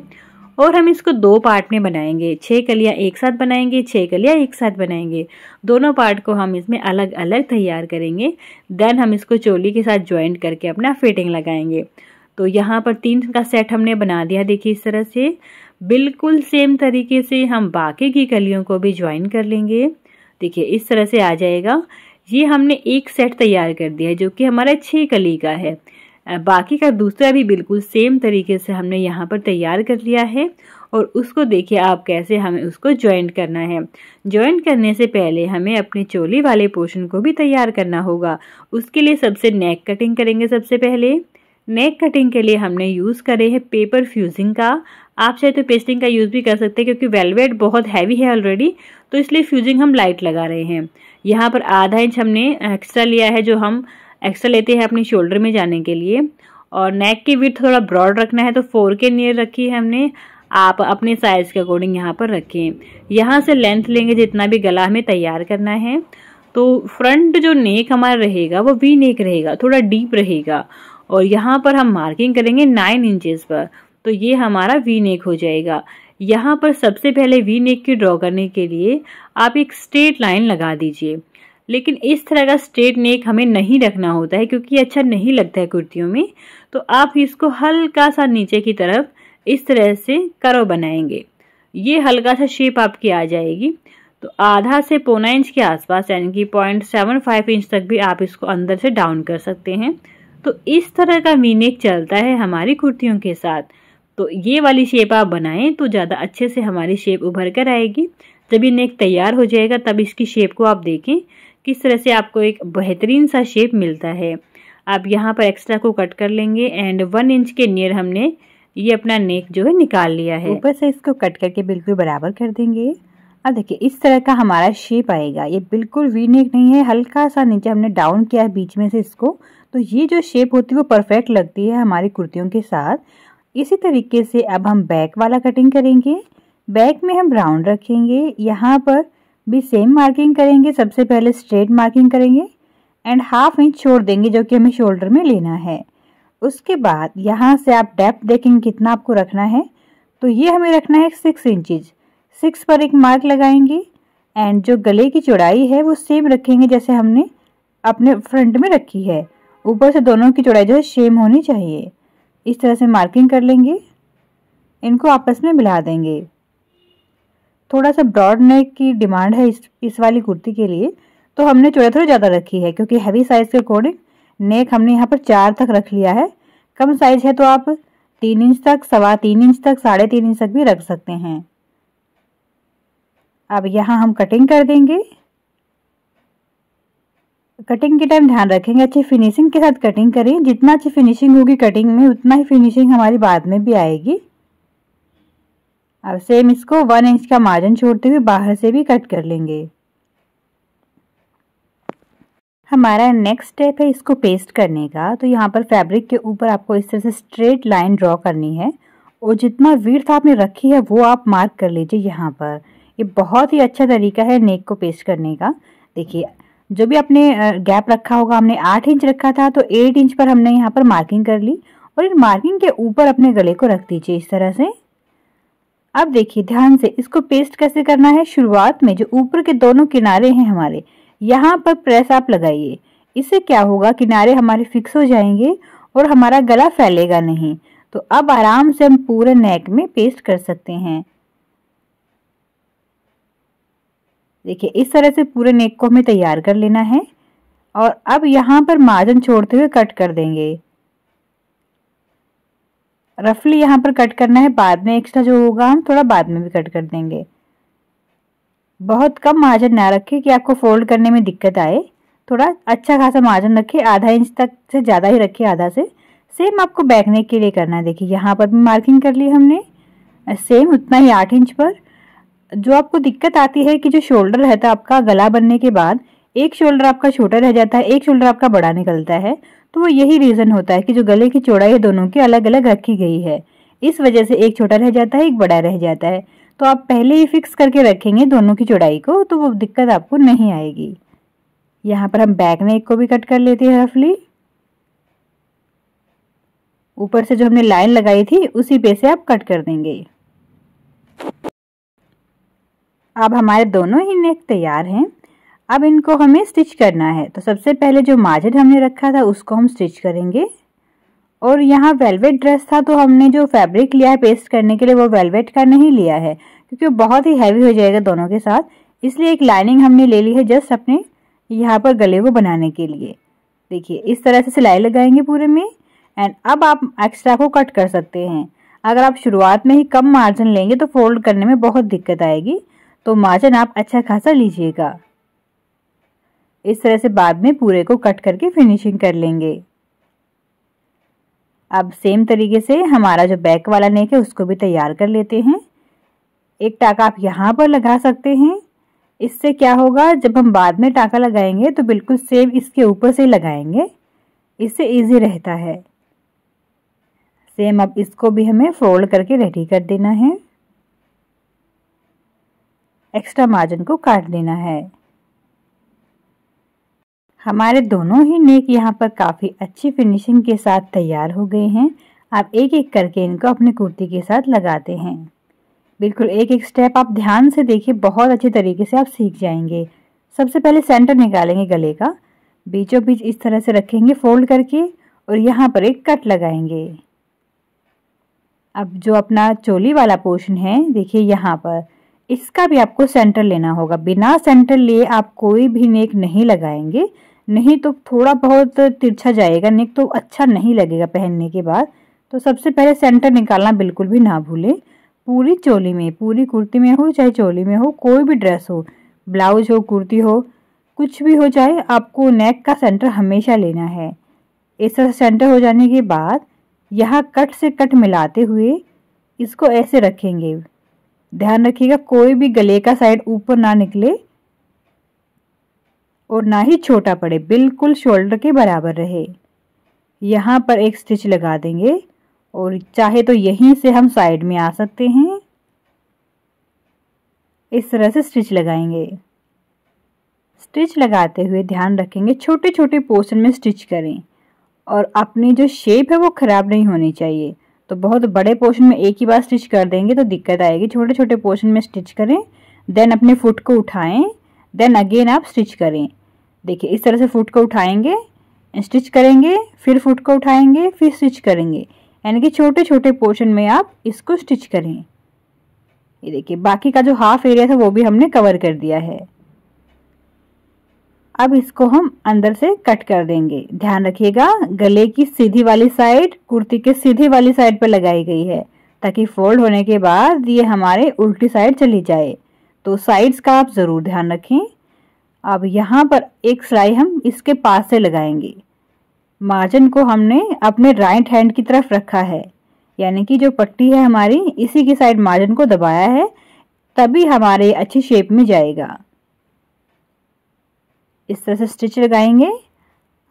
और हम इसको दो पार्ट में बनाएँगे। छह कलियाँ एक साथ बनाएँगे, छह कलियाँ एक साथ बनाएँगे। दोनों पार्ट को हम इसमें अलग अलग तैयार करेंगे। देन हम इसको चोली के साथ ज्वाइंट करके अपना फिटिंग लगाएँगे। तो यहाँ पर तीन का सेट हमने बना दिया, देखिए इस तरह से। बिल्कुल सेम तरीके से हम बाकी की कलियों को भी ज्वाइन कर लेंगे। देखिए इस तरह से आ जाएगा। ये हमने एक सेट तैयार कर दिया जो कि हमारा छः कली का है। बाकी का दूसरा भी बिल्कुल सेम तरीके से हमने यहाँ पर तैयार कर लिया है और उसको देखिए आप कैसे हमें उसको ज्वाइंट करना है। ज्वाइंट करने से पहले हमें अपनी चोली वाले पोर्शन को भी तैयार करना होगा। उसके लिए सबसे नेक कटिंग करेंगे सबसे पहले। नेक कटिंग के लिए हमने यूज़ करे हैं पेपर फ्यूजिंग का। आप चाहे तो पेस्टिंग का यूज़ भी कर सकते हैं क्योंकि वेलवेट बहुत हैवी है ऑलरेडी तो इसलिए फ्यूजिंग हम लाइट लगा रहे हैं। यहाँ पर आधा इंच हमने एक्स्ट्रा लिया है जो हम एक्स्ट्रा लेते हैं अपनी शोल्डर में जाने के लिए। और नेक की विथ थोड़ा ब्रॉड रखना है तो फोर के नियर रखी है हमने। आप अपने साइज़ के अकॉर्डिंग यहाँ पर रखें। यहाँ से लेंथ लेंगे जितना भी गला हमें तैयार करना है। तो फ्रंट जो नेक हमारा रहेगा, वो वी नेक रहेगा, थोड़ा डीप रहेगा। और यहाँ पर हम मार्किंग करेंगे नाइन इंचेस पर। तो ये हमारा वी नेक हो जाएगा। यहाँ पर सबसे पहले वी नेक की ड्रॉ करने के लिए आप एक स्ट्रेट लाइन लगा दीजिए। लेकिन इस तरह का स्ट्रेट नेक हमें नहीं रखना होता है, क्योंकि अच्छा नहीं लगता है कुर्तियों में। तो आप इसको हल्का सा नीचे की तरफ़ इस तरह से करो बनाएँगे। ये हल्का सा शेप आपकी आ जाएगी। तो आधा से पौना इंच के आसपास, यानी कि पॉइंट सेवन फाइव इंच तक भी आप इसको अंदर से डाउन कर सकते हैं। तो इस तरह का वीनेक चलता है हमारी कुर्तियों के साथ। तो ये वाली शेप आप बनाएँ तो ज़्यादा अच्छे से हमारी शेप उभर कर आएगी। जब ये नेक तैयार हो जाएगा, तब इसकी शेप को आप देखें। किस तरह से आपको एक बेहतरीन सा शेप मिलता है। आप यहाँ पर एक्स्ट्रा को कट कर लेंगे एंड वन इंच के नियर हमने ये अपना नेक जो है निकाल लिया है। ऊपर से इसको कट करके बिल्कुल बराबर कर देंगे। अब देखिए, इस तरह का हमारा शेप आएगा। ये बिल्कुल वी नेक नहीं है, हल्का सा नीचे हमने डाउन किया है बीच में से इसको। तो ये जो शेप होती है, वो परफेक्ट लगती है हमारी कुर्तियों के साथ। इसी तरीके से अब हम बैक वाला कटिंग करेंगे। बैक में हम राउंड रखेंगे। यहाँ पर भी सेम मार्किंग करेंगे, सबसे पहले स्ट्रेट मार्किंग करेंगे एंड हाफ़ इंच छोड़ देंगे जो कि हमें शोल्डर में लेना है। उसके बाद यहाँ से आप डेप्थ देखेंगे कितना आपको रखना है। तो ये हमें रखना है सिक्स इंचज सिक्स पर एक मार्क लगाएँगे एंड जो गले की चौड़ाई है वो सेम रखेंगे जैसे हमने अपने फ्रंट में रखी है। ऊपर से दोनों की चौड़ाई जो है सेम होनी चाहिए। इस तरह से मार्किंग कर लेंगे। इनको आपस में मिला देंगे। थोड़ा सा ब्रॉड नेक की डिमांड है इस इस वाली कुर्ती के लिए तो हमने चौड़ाई थोड़ी ज़्यादा रखी है, क्योंकि हैवी साइज़ के अकॉर्डिंग नेक हमने यहाँ पर चार तक रख लिया है। कम साइज़ है तो आप तीन इंच तक, सवा तीन इंच तक, साढ़े तीन इंच तक भी रख सकते हैं। अब यहाँ हम कटिंग कर देंगे। कटिंग के टाइम ध्यान रखेंगे, अच्छी फिनिशिंग के साथ कटिंग करें। जितना अच्छी फिनिशिंग होगी कटिंग में, उतना ही फिनिशिंग हमारी बाद में भी आएगी। अब सेम इसको वन इंच का मार्जिन छोड़ते हुए बाहर से भी कट कर लेंगे। हमारा नेक्स्ट स्टेप है इसको पेस्ट करने का। तो यहाँ पर फैब्रिक के ऊपर आपको इस तरह से स्ट्रेट लाइन ड्रॉ करनी है। और जितना वीर्थ आपने रखी है, वो आप मार्क कर लीजिए यहाँ पर। ये बहुत ही अच्छा तरीका है नेक को पेस्ट करने का। देखिए, जो भी आपने गैप रखा होगा, हमने आठ इंच रखा था तो एट इंच पर हमने यहाँ पर मार्किंग कर ली। और इन मार्किंग के ऊपर अपने गले को रख दीजिए इस तरह से। अब देखिए, ध्यान से इसको पेस्ट कैसे करना है? शुरुआत में जो ऊपर के दोनों किनारे हैं हमारे, यहाँ पर प्रेस आप लगाइए। इससे क्या होगा? किनारे हमारे फिक्स हो जाएँगे और हमारा गला फैलेगा नहीं। तो अब आराम से हम पूरे नेक में पेस्ट कर सकते हैं। देखिए, इस तरह से पूरे नेक को हमें तैयार कर लेना है और अब यहाँ पर मार्जिन छोड़ते हुए कट कर देंगे। रफली यहाँ पर कट करना है, बाद में एक्स्ट्रा जो होगा हम थोड़ा बाद में भी कट कर देंगे। बहुत कम मार्जिन ना रखें कि आपको फोल्ड करने में दिक्कत आए। थोड़ा अच्छा खासा मार्जिन रखें, आधा इंच तक से ज़्यादा ही रखें, आधा से। सेम आपको बैक नेक के लिए करना है। देखिए, यहाँ पर भी मार्किंग कर ली हमने। सेम उतना ही आठ इंच पर। जो आपको दिक्कत आती है कि जो शोल्डर रहता है आपका गला बनने के बाद एक शोल्डर आपका छोटा रह जाता है, एक शोल्डर आपका बड़ा निकलता है तो वो यही रीज़न होता है कि जो गले की चौड़ाई दोनों की अलग अलग रखी गई है। इस वजह से एक छोटा रह जाता है, एक बड़ा रह जाता है। तो आप पहले ही फिक्स करके रखेंगे दोनों की चौड़ाई को तो वो दिक्कत आपको नहीं आएगी। यहाँ पर हम बैक नेक को भी कट कर लेते हैं रफली ऊपर से जो हमने लाइन लगाई थी, उसी पे से आप कट कर देंगे। अब हमारे दोनों ही नेक तैयार हैं। अब इनको हमें स्टिच करना है। तो सबसे पहले जो मार्जिन हमने रखा था, उसको हम स्टिच करेंगे। और यहाँ वेलवेट ड्रेस था तो हमने जो फैब्रिक लिया है पेस्ट करने के लिए, वो वेलवेट का नहीं लिया है, क्योंकि वो बहुत ही हैवी हो जाएगा दोनों के साथ। इसलिए एक लाइनिंग हमने ले ली है जस्ट अपने यहाँ पर गले को बनाने के लिए। देखिए, इस तरह से सिलाई लगाएँगे पूरे में। एंड अब आप एक्स्ट्रा को कट कर सकते हैं। अगर आप शुरुआत में ही कम मार्जिन लेंगे तो फोल्ड करने में बहुत दिक्कत आएगी। तो मार्जिन आप अच्छा खासा लीजिएगा। इस तरह से बाद में पूरे को कट करके फिनिशिंग कर लेंगे। अब सेम तरीके से हमारा जो बैक वाला नेक है, उसको भी तैयार कर लेते हैं। एक टाका आप यहाँ पर लगा सकते हैं। इससे क्या होगा, जब हम बाद में टाका लगाएँगे तो बिल्कुल सेम इसके ऊपर से लगाएँगे। इससे इजी रहता है। सेम अब इसको भी हमें फोल्ड करके रेडी कर देना है। एक्स्ट्रा मार्जिन को काट देना है। हमारे दोनों ही नेक यहाँ पर काफ़ी अच्छी फिनिशिंग के साथ तैयार हो गए हैं। आप एक एक करके इनको अपनी कुर्ती के साथ लगाते हैं। बिल्कुल एक एक स्टेप आप ध्यान से देखिए, बहुत अच्छे तरीके से आप सीख जाएँगे। सबसे पहले सेंटर निकालेंगे गले का। बीचों बीच इस तरह से रखेंगे फोल्ड करके और यहाँ पर एक कट लगाएँगे। अब जो अपना चोली वाला पोर्शन है, देखिए यहाँ पर। इसका भी आपको सेंटर लेना होगा। बिना सेंटर लिए आप कोई भी नेक नहीं लगाएँगे। नहीं तो थोड़ा बहुत तिरछा जाएगा नेक तो अच्छा नहीं लगेगा पहनने के बाद। तो सबसे पहले सेंटर निकालना बिल्कुल भी ना भूलें। पूरी चोली में, पूरी कुर्ती में हो, चाहे चोली में हो, कोई भी ड्रेस हो ब्लाउज हो, कुर्ती हो, कुछ भी हो, चाहे आपको नेक का सेंटर हमेशा लेना है। इस तरह सेंटर हो जाने के बाद यहाँ कट से कट मिलाते हुए इसको ऐसे रखेंगे। ध्यान रखिएगा, कोई भी गले का साइड ऊपर ना निकले। और ना ही छोटा पड़े, बिल्कुल शोल्डर के बराबर रहे। यहाँ पर एक स्टिच लगा देंगे और चाहे तो यहीं से हम साइड में आ सकते हैं। इस तरह से स्टिच लगाएँगे। स्टिच लगाते हुए ध्यान रखेंगे छोटे छोटे पोर्शन में स्टिच करें और अपनी जो शेप है वो ख़राब नहीं होनी चाहिए। तो बहुत बड़े पोर्शन में एक ही बार स्टिच कर देंगे तो दिक्कत आएगी। छोटे छोटे पोर्शन में स्टिच करें, देन अपने फुट को उठाएँ, देन अगेन आप स्टिच करें। देखिए, इस तरह से फुट को उठाएँगे, स्टिच करेंगे, फिर फुट को उठाएँगे, फिर स्टिच करेंगे। यानी कि छोटे छोटे पोर्शन में आप इसको स्टिच करें। ये देखिए, बाकी का जो हाफ़ एरिया था वो भी हमने कवर कर दिया है। अब इसको हम अंदर से कट कर देंगे। ध्यान रखिएगा, गले की सीधी वाली साइड, कुर्ती के सीधी वाली साइड पर लगाई गई है, ताकि फोल्ड होने के बाद ये हमारे उल्टी साइड चली जाए। तो साइड्स का आप ज़रूर ध्यान रखें। अब यहाँ पर एक सिलाई हम इसके पास से लगाएँगे। मार्जिन को हमने अपने राइट हैंड की तरफ़ रखा है, यानी कि जो पट्टी है हमारी, इसी की साइड मार्जिन को दबाया है, तभी हमारे अच्छी शेप में जाएगा। इस तरह से स्टिच लगाएँगे।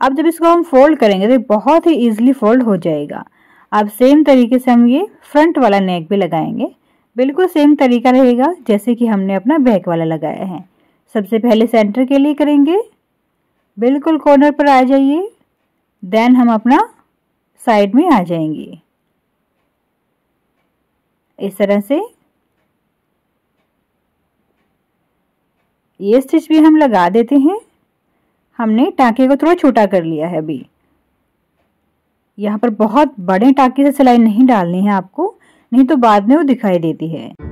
अब जब इसको हम फोल्ड करेंगे तो बहुत ही इजीली फोल्ड हो जाएगा। अब सेम तरीके से हम ये फ्रंट वाला नेक भी लगाएँगे। बिल्कुल सेम तरीका रहेगा, जैसे कि हमने अपना बैक वाला लगाया है। सबसे पहले सेंटर के लिए करेंगे। बिल्कुल कॉर्नर पर आ जाइए। देन हम अपना साइड में आ जाएँगे। इस तरह से। ये स्टिच भी हम लगा देते हैं। हमने टाँके को थोड़ा छोटा कर लिया है अभी। यहाँ पर बहुत बड़े टाँके से सिलाई नहीं डालनी है आपको, नहीं तो बाद में वो दिखाई देती है।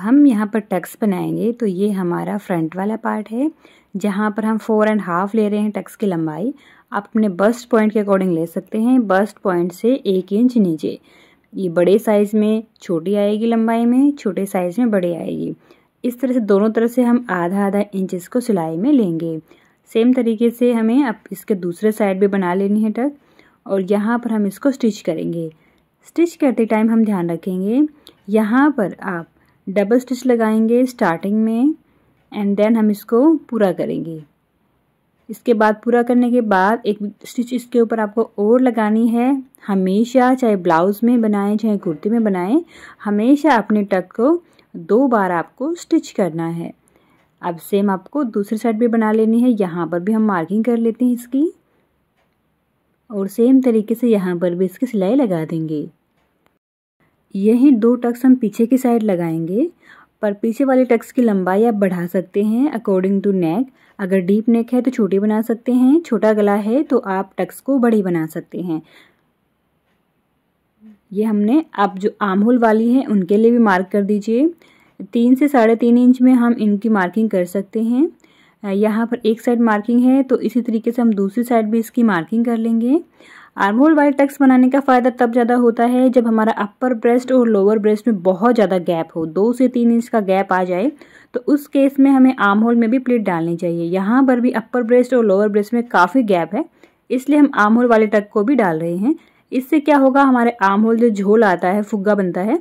हम यहाँ पर टक्स बनाएँगे तो ये हमारा फ्रंट वाला पार्ट है, जहाँ पर हम फोर एंड हाफ़ ले रहे हैं टक्स की लंबाई। आप अपने बस्ट पॉइंट के अकॉर्डिंग ले सकते हैं बस्ट पॉइंट से एक इंच नीचे। ये बड़े साइज़ में छोटी आएगी लंबाई में, छोटे साइज़ में बड़ी आएगी। इस तरह से दोनों तरफ़ से हम आधा आधा इंच इसको सिलाई में लेंगे। सेम तरीके से हमें अब इसके दूसरे साइड भी बना लेनी है टक और यहाँ पर हम इसको स्टिच करेंगे। स्टिच करते टाइम हम ध्यान रखेंगे, यहाँ पर आप डबल स्टिच लगाएँगे स्टार्टिंग में एंड देन हम इसको पूरा करेंगे। इसके बाद पूरा करने के बाद एक स्टिच इसके ऊपर आपको और लगानी है। हमेशा चाहे ब्लाउज़ में बनाएँ, चाहे कुर्ती में बनाएँ, हमेशा अपने टक को दो बार आपको स्टिच करना है। अब सेम आपको दूसरी साइड भी बना लेनी है। यहाँ पर भी हम मार्किंग कर लेते हैं इसकी। और सेम तरीके से यहाँ पर भी इसकी सिलाई लगा देंगे। यही दो टक्स हम पीछे की साइड लगाएँगे, पर पीछे वाले टक्स की लंबाई आप बढ़ा सकते हैं अकॉर्डिंग टू नेक अगर डीप नेक है तो छोटी बना सकते हैं, छोटा गला है तो आप टक्स को बड़ी बना सकते हैं। ये हमने, आप जो आम होल वाली है, उनके लिए भी मार्क कर दीजिए। तीन से साढ़े तीन इंच में हम इनकी मार्किंग कर सकते हैं। यहाँ पर एक साइड मार्किंग है तो इसी तरीके से हम दूसरी साइड भी इसकी मार्किंग कर लेंगे। आर्मोल वाइट टक्स बनाने का फ़ायदा तब ज़्यादा होता है जब हमारा अपर ब्रेस्ट और लोअर ब्रेस्ट में बहुत ज़्यादा गैप हो, दो से तीन इंच का गैप आ जाए तो उस केस में हमें आर्म होल में भी प्लेट डालनी चाहिए। यहाँ पर भी अपर ब्रेस्ट और लोअर ब्रेस्ट में काफ़ी गैप है, इसलिए हम आर्म होल वाले टक को भी डाल रहे हैं। इससे क्या होगा, हमारे आर्म होल जो झोल आता है, फुग्गा बनता है,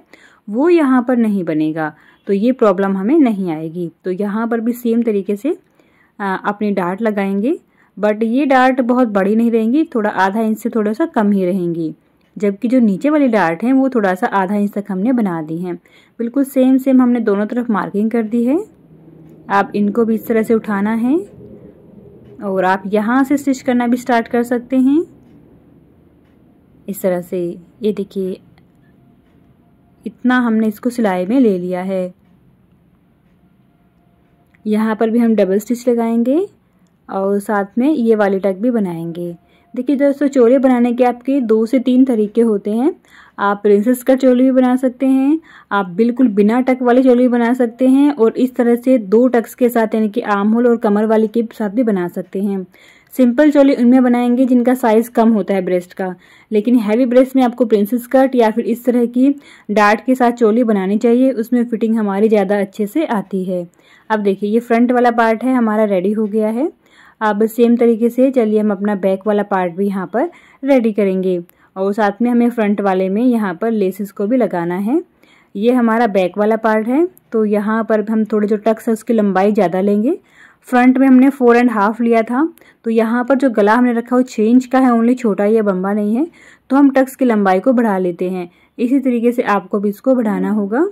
वो यहाँ पर नहीं बनेगा तो ये प्रॉब्लम हमें नहीं आएगी। तो यहाँ पर भी सेम तरीके से अपनी डार्ट लगाएँगे बट ये डार्ट बहुत बड़ी नहीं रहेंगी, थोड़ा आधा इंच से थोड़ा सा कम ही रहेंगी। जबकि जो नीचे वाली डार्ट हैं, वो थोड़ा सा आधा इंच तक हमने बना दी हैं। बिल्कुल सेम सेम हमने दोनों तरफ़ मार्किंग कर दी है। आप इनको भी इस तरह से उठाना है। और आप यहाँ से स्टिच करना भी स्टार्ट कर सकते हैं। इस तरह से, ये देखिए, इतना हमने इसको सिलाई में ले लिया है। यहाँ पर भी हम डबल स्टिच लगाएँगे। और साथ में ये वाली टक भी बनाएँगे। देखिए दोस्तों, चोले बनाने के आपके दो से तीन तरीके होते हैं। आप प्रिंसेस कट चोली भी बना सकते हैं, आप बिल्कुल बिना टक वाले चोली भी बना सकते हैं और इस तरह से दो टक्स के साथ, यानी कि आम होल और कमर वाली के साथ भी बना सकते हैं। सिंपल चोली उनमें बनाएँगे जिनका साइज़ कम होता है ब्रेस्ट का। लेकिन हैवी ब्रेस्ट में आपको प्रिंसेस कट या फिर इस तरह की डार्ट के साथ चोली बनानी चाहिए, उसमें फिटिंग हमारी ज़्यादा अच्छे से आती है। अब देखिए, ये फ्रंट वाला पार्ट है, हमारा रेडी हो गया है। अब सेम तरीके से चलिए हम अपना बैक वाला पार्ट भी यहाँ पर रेडी करेंगे। और साथ में हमें फ्रंट वाले में यहाँ पर लेसेस को भी लगाना है। ये हमारा बैक वाला पार्ट है तो यहाँ पर हम थोड़े जो टक्स है, उसकी लंबाई ज़्यादा लेंगे। फ्रंट में हमने फोर एंड हाफ़ लिया था तो यहाँ पर जो गला हमने रखा वो चेंज का है ओनली छोटा या बम्बा नहीं है। तो हम टक्स की लंबाई को बढ़ा लेते हैं। इसी तरीके से आपको भी इसको बढ़ाना होगा।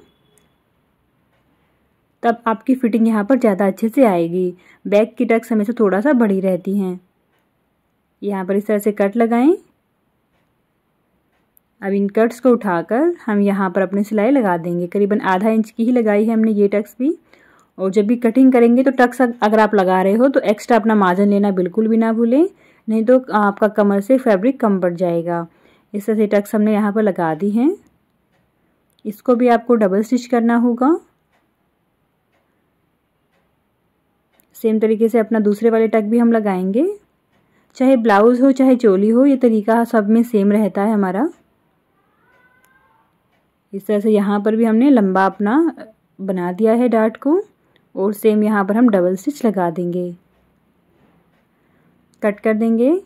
तब आपकी फिटिंग यहाँ पर ज़्यादा अच्छे से आएगी। बैक की टक्स हमेशा थोड़ा सा बड़ी रहती हैं। यहाँ पर इस तरह से कट लगाएँ। अब इन कट्स को उठाकर हम यहाँ पर अपनी सिलाई लगा देंगे। करीबन आधा इंच की ही लगाई है हमने ये टक्स भी। और जब भी कटिंग करेंगे तो टक्स अगर आप लगा रहे हो तो एक्स्ट्रा अपना मार्जिन लेना बिल्कुल भी ना भूलें। नहीं तो आपका कमर से फैब्रिक कम पड़ जाएगा। इस तरह से टक्स हमने यहाँ पर लगा दी हैं। इसको भी आपको डबल स्टिच करना होगा। सेम तरीके से अपना दूसरे वाले टक भी हम लगाएँगे। चाहे ब्लाउज़ हो, चाहे चोली हो, ये तरीका सब में सेम रहता है हमारा। इस तरह से यहाँ पर भी हमने लंबा अपना बना दिया है डार्ट को और सेम यहाँ पर हम डबल स्टिच लगा देंगे। कट कर देंगे।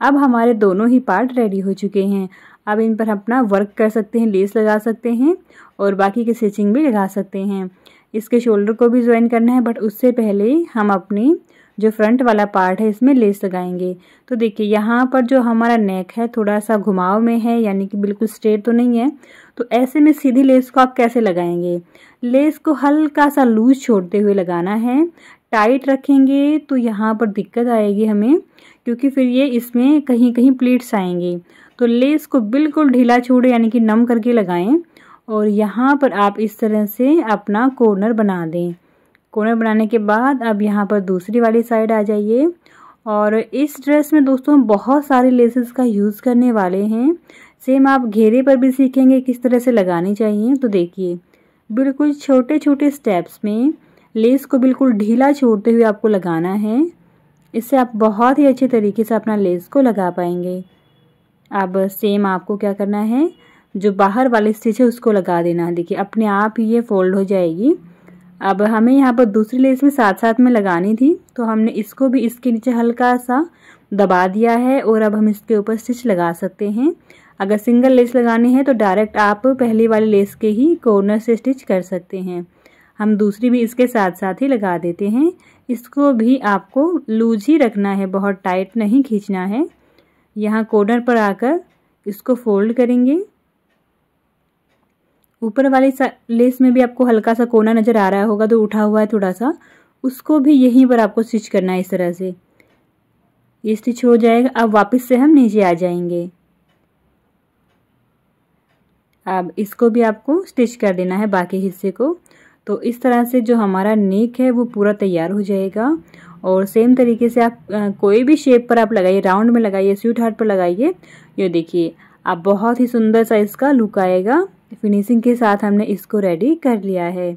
अब हमारे दोनों ही पार्ट रेडी हो चुके हैं। अब इन पर अपना वर्क कर सकते हैं, लेस लगा सकते हैं और बाकी की स्टिचिंग भी लगा सकते हैं। इसके शोल्डर को भी ज्वाइन करना है, बट उससे पहले हम अपनी जो फ्रंट वाला पार्ट है, इसमें लेस लगाएँगे। तो देखिए, यहाँ पर जो हमारा नेक है थोड़ा सा घुमाव में है, यानी कि बिल्कुल स्ट्रेट तो नहीं है। तो ऐसे में सीधी लेस को आप कैसे लगाएँगे? लेस को हल्का सा लूज छोड़ते हुए लगाना है। टाइट रखेंगे तो यहाँ पर दिक्कत आएगी हमें, क्योंकि फिर ये इसमें कहीं कहीं प्लीट्स आएँगे। तो लेस को बिल्कुल ढीला छोड़े, यानी कि नम करके लगाएँ। और यहाँ पर आप इस तरह से अपना कॉर्नर बना दें। कॉर्नर बनाने के बाद अब यहाँ पर दूसरी वाली साइड आ जाइए। और इस ड्रेस में दोस्तों बहुत सारे लेसेस का यूज़ करने वाले हैं। सेम आप घेरे पर भी सीखेंगे किस तरह से लगानी चाहिए। तो देखिए, बिल्कुल छोटे छोटे स्टेप्स में लेस को बिल्कुल ढीला छोड़ते हुए आपको लगाना है। इससे आप बहुत ही अच्छे तरीके से अपना लेस को लगा पाएँगे। अब सेम आपको क्या करना है? जो बाहर वाले स्टिच है, उसको लगा देना। है देखिए, अपने आप ही ये फोल्ड हो जाएगी। अब हमें यहाँ पर दूसरी लेस में साथ साथ में लगानी थी तो हमने इसको भी इसके नीचे हल्का सा दबा दिया है और अब हम इसके ऊपर स्टिच लगा सकते हैं। अगर सिंगल लेस लगानी है तो डायरेक्ट आप पहली वाली लेस के ही कॉर्नर से स्टिच कर सकते हैं। हम दूसरी भी इसके साथ साथ ही लगा देते हैं। इसको भी आपको लूज ही रखना है, बहुत टाइट नहीं खींचना है। यहाँ कॉर्नर पर आकर इसको फोल्ड करेंगे। ऊपर वाली लेस में भी आपको हल्का सा कोना नज़र आ रहा होगा तो उठा हुआ है थोड़ा सा। उसको भी यहीं पर आपको स्टिच करना है इस तरह से। ये स्टिच हो जाएगा। अब वापस से हम नीचे आ जाएँगे। अब इसको भी आपको स्टिच कर देना है बाकी हिस्से को। तो इस तरह से जो हमारा नेक है, वो पूरा तैयार हो जाएगा। और सेम तरीके से आप कोई भी शेप पर आप लगाइए, राउंड में लगाइए स्वीट हार्ट पर लगाइए, ये देखिए, आप बहुत ही सुंदर सा इसका लुक आएगा। फिनिशिंग के साथ हमने इसको रेडी कर लिया है।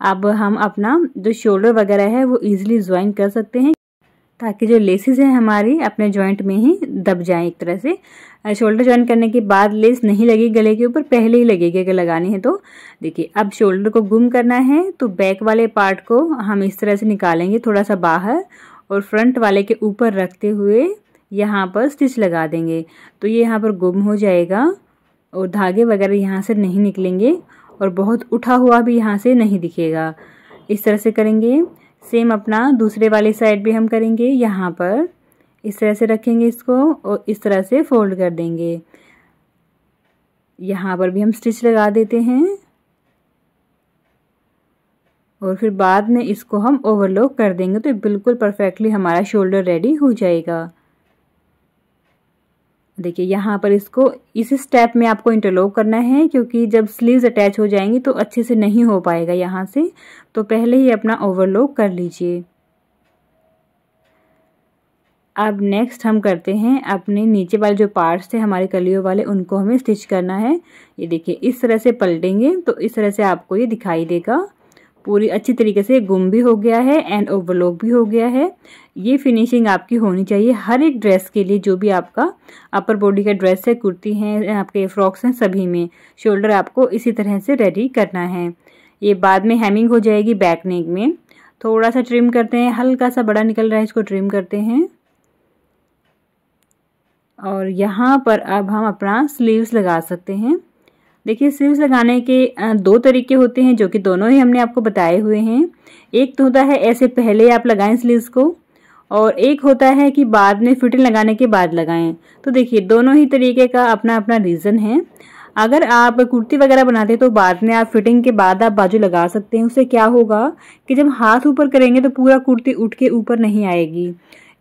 अब हम अपना जो शोल्डर वगैरह है, वो इजीली ज्वाइन कर सकते हैं, ताकि जो लेसेस हैं हमारी अपने जॉइंट में ही दब जाएँ एक तरह से। शोल्डर ज्वाइन करने के बाद लेस नहीं लगी गले के ऊपर, पहले ही लगेगी अगर लगानी है तो। देखिए, अब शोल्डर को गुम करना है तो बैक वाले पार्ट को हम इस तरह से निकालेंगे थोड़ा सा बाहर, और फ्रंट वाले के ऊपर रखते हुए यहाँ पर स्टिच लगा देंगे। तो ये यहाँ पर गुम हो जाएगा। और धागे वगैरह यहाँ से नहीं निकलेंगे और बहुत उठा हुआ भी यहाँ से नहीं दिखेगा। इस तरह से करेंगे। सेम अपना दूसरे वाली साइड भी हम करेंगे। यहाँ पर इस तरह से रखेंगे इसको और इस तरह से फोल्ड कर देंगे। यहाँ पर भी हम स्टिच लगा देते हैं। और फिर बाद में इसको हम ओवरलॉक कर देंगे तो बिल्कुल परफेक्टली हमारा शोल्डर रेडी हो जाएगा। देखिए, यहाँ पर इसको, इस स्टेप में आपको इंटरलॉक करना है, क्योंकि जब स्लीव्स अटैच हो जाएँगी तो अच्छे से नहीं हो पाएगा यहाँ से। तो पहले ही अपना ओवरलॉक कर लीजिए। अब नेक्स्ट हम करते हैं, अपने नीचे वाले जो पार्ट्स थे, हमारे कलियों वाले, उनको हमें स्टिच करना है। ये देखिए, इस तरह से पलटेंगे तो इस तरह से आपको ये दिखाई देगा। पूरी अच्छी तरीके से गुम भी हो गया है एंड ओवरलॉक भी हो गया है। ये फिनिशिंग आपकी होनी चाहिए हर एक ड्रेस के लिए, जो भी आपका अपर बॉडी का ड्रेस है, कुर्ती हैं, आपके फ्रॉक्स हैं, सभी में शोल्डर आपको इसी तरह से रेडी करना है। ये बाद में हेमिंग हो जाएगी बैक नेक में। थोड़ा सा ट्रिम करते हैं, हल्का सा बड़ा निकल रहा है, इसको ट्रिम करते हैं। और यहाँ पर अब हम अपना स्लीव्स लगा सकते हैं। देखिए स्लीव्स लगाने के दो तरीके होते हैं जो कि दोनों ही हमने आपको बताए हुए हैं। एक तो होता है ऐसे पहले आप लगाएँ स्लीव्स को और एक होता है कि बाद में फिटिंग लगाने के बाद लगाएँ। तो देखिए, दोनों ही तरीके का अपना अपना रीज़न है। अगर आप कुर्ती वगैरह बनाते हैं तो बाद में आप फिटिंग के बाद आप बाजू लगा सकते हैं। उससे क्या होगा कि जब हाथ ऊपर करेंगे तो पूरा कुर्ती उठ के ऊपर नहीं आएगी।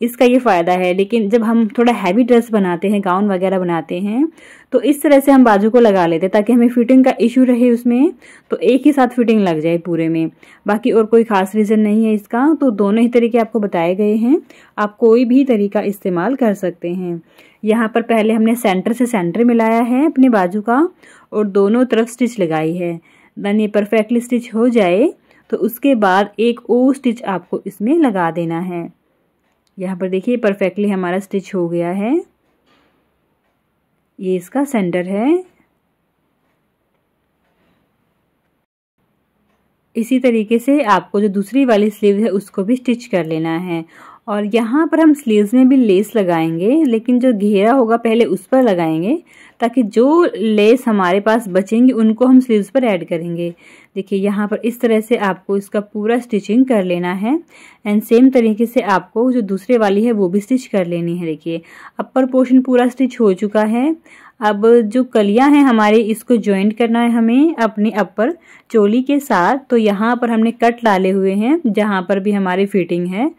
इसका ये फ़ायदा है। लेकिन जब हम थोड़ा हैवी ड्रेस बनाते हैं गाउन वगैरह बनाते हैं तो इस तरह से हम बाजू को लगा लेते हैं ताकि हमें फिटिंग का इशू रहे उसमें तो एक ही साथ फिटिंग लग जाए पूरे में। बाकी और कोई खास रीज़न नहीं है इसका तो दोनों ही तरीके आपको बताए गए हैं। आप कोई भी तरीका इस्तेमाल कर सकते हैं। यहाँ पर पहले हमने सेंटर से सेंटर मिलाया है अपने बाजू का, और दोनों तरफ़ स्टिच लगाई है। देन ये परफेक्टली स्टिच हो जाए तो उसके बाद एक ओ स्टिच आपको इसमें लगा देना है। यहाँ पर देखिए परफेक्टली हमारा स्टिच हो गया है। ये इसका सेंटर है। इसी तरीके से आपको जो दूसरी वाली स्लीव है, उसको भी स्टिच कर लेना है। और यहाँ पर हम स्लीव्स में भी लेस लगाएँगे, लेकिन जो घेरा होगा पहले उस पर लगाएँगे, ताकि जो लेस हमारे पास बचेंगे, उनको हम स्लीव्स पर ऐड करेंगे। देखिए, यहाँ पर इस तरह से आपको इसका पूरा स्टिचिंग कर लेना है एंड सेम तरीके से आपको जो दूसरे वाली है, वो भी स्टिच कर लेनी है। देखिए अपर पोर्शन पूरा स्टिच हो चुका है। अब जो कलियाँ हैं हमारे, इसको ज्वाइंट करना है हमें अपने अपर चोली के साथ। तो यहाँ पर हमने कट डाले हुए हैं, जहाँ पर भी हमारी फिटिंग है।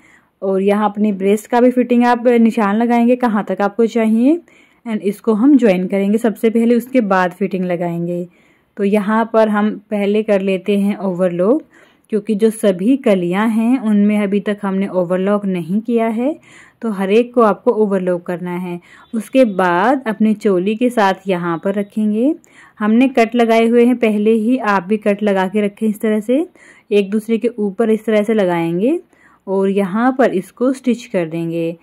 और यहाँ अपनी ब्रेस्ट का भी फिटिंग आप निशान लगाएँगे, कहाँ तक आपको चाहिए? एंड इसको हम ज्वाइन करेंगे। सबसे पहले उसके बाद फिटिंग लगाएँगे। तो यहाँ पर हम पहले कर लेते हैं ओवरलॉक क्योंकि जो सभी कलियाँ हैं, उनमें अभी तक हमने ओवरलॉक नहीं किया है। तो हर एक को आपको ओवरलॉक करना है। उसके बाद अपने चोली के साथ यहाँ पर रखेंगे। हमने कट लगाए हुए हैं, पहले ही आप भी कट लगा के रखें इस तरह से। एक दूसरे के ऊपर इस तरह से लगाएँगे। और यहाँ पर इसको स्टिच कर देंगे।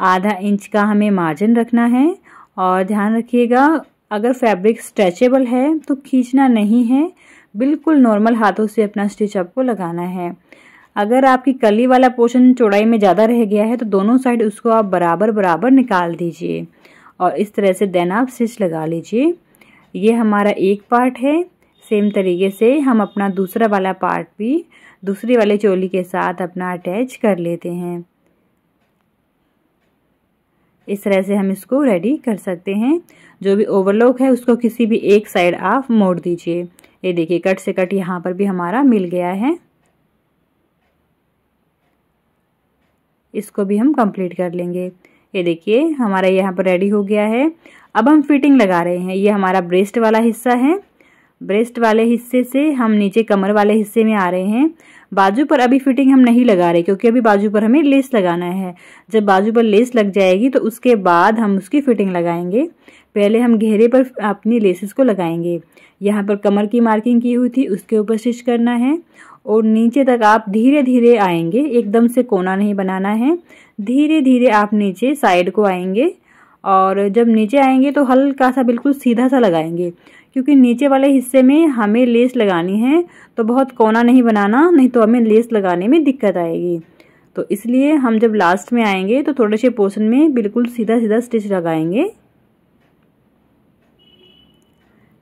आधा इंच का हमें मार्जिन रखना है और ध्यान रखिएगा, अगर फैब्रिक स्ट्रेचेबल है तो खींचना नहीं है, बिल्कुल नॉर्मल हाथों से अपना स्टिच आपको लगाना है। अगर आपकी कली वाला पोर्शन चौड़ाई में ज़्यादा रह गया है तो दोनों साइड उसको आप बराबर बराबर निकाल दीजिए और इस तरह से देन आप स्टिच लगा लीजिए। ये हमारा एक पार्ट है सेम तरीके से हम अपना दूसरा वाला पार्ट भी दूसरी वाले चोली के साथ अपना अटैच कर लेते हैं। इस तरह से हम इसको रेडी कर सकते हैं। जो भी ओवरलॉक है, उसको किसी भी एक साइड आप मोड़ दीजिए। ये देखिए, कट से कट यहाँ पर भी हमारा मिल गया है। इसको भी हम कंप्लीट कर लेंगे। ये देखिए, हमारा यहाँ पर रेडी हो गया है। अब हम फिटिंग लगा रहे हैं। ये हमारा ब्रेस्ट वाला हिस्सा है। ब्रेस्ट वाले हिस्से से हम नीचे कमर वाले हिस्से में आ रहे हैं। बाजू पर अभी फिटिंग हम नहीं लगा रहे, क्योंकि अभी बाजू पर हमें लेस लगाना है। जब बाजू पर लेस लग जाएगी तो उसके बाद हम उसकी फिटिंग लगाएँगे। पहले हम घेरे पर अपनी लेसेस को लगाएँगे। यहाँ पर कमर की मार्किंग की हुई थी, उसके ऊपर स्टिच करना है। और नीचे तक आप धीरे धीरे आएँगे। एकदम से कोना नहीं बनाना है। धीरे धीरे आप नीचे साइड को आएँगे। और जब नीचे आएँगे तो हल्का सा बिल्कुल सीधा सा लगाएँगे, क्योंकि नीचे वाले हिस्से में हमें लेस लगानी है तो बहुत कोना नहीं बनाना, नहीं तो हमें लेस लगाने में दिक्कत आएगी। तो इसलिए हम जब लास्ट में आएँगे तो थोड़े से पोर्शन में बिल्कुल सीधा सीधा स्टिच लगाएँगे।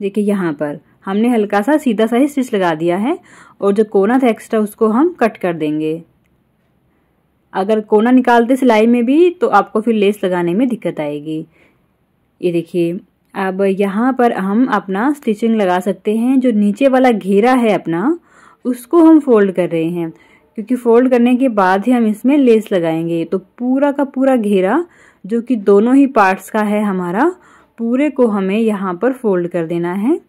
देखिए यहाँ पर, हमने हल्का सा सीधा सा ही स्टिच लगा दिया है, और जो कोना था एक्स्ट्रा उसको हम कट कर देंगे। अगर कोना निकालते सिलाई में भी तो आपको फिर लेस लगाने में दिक्कत आएगी। ये देखिए, अब यहाँ पर हम अपना स्टिचिंग लगा सकते हैं। जो नीचे वाला घेरा है अपना, उसको हम फोल्ड कर रहे हैं। क्योंकि फोल्ड करने के बाद ही हम इसमें लेस लगाएँगे। तो पूरा का पूरा घेरा, जो कि दोनों ही पार्ट्स का है हमारा, पूरे को हमें यहाँ पर फोल्ड कर देना है।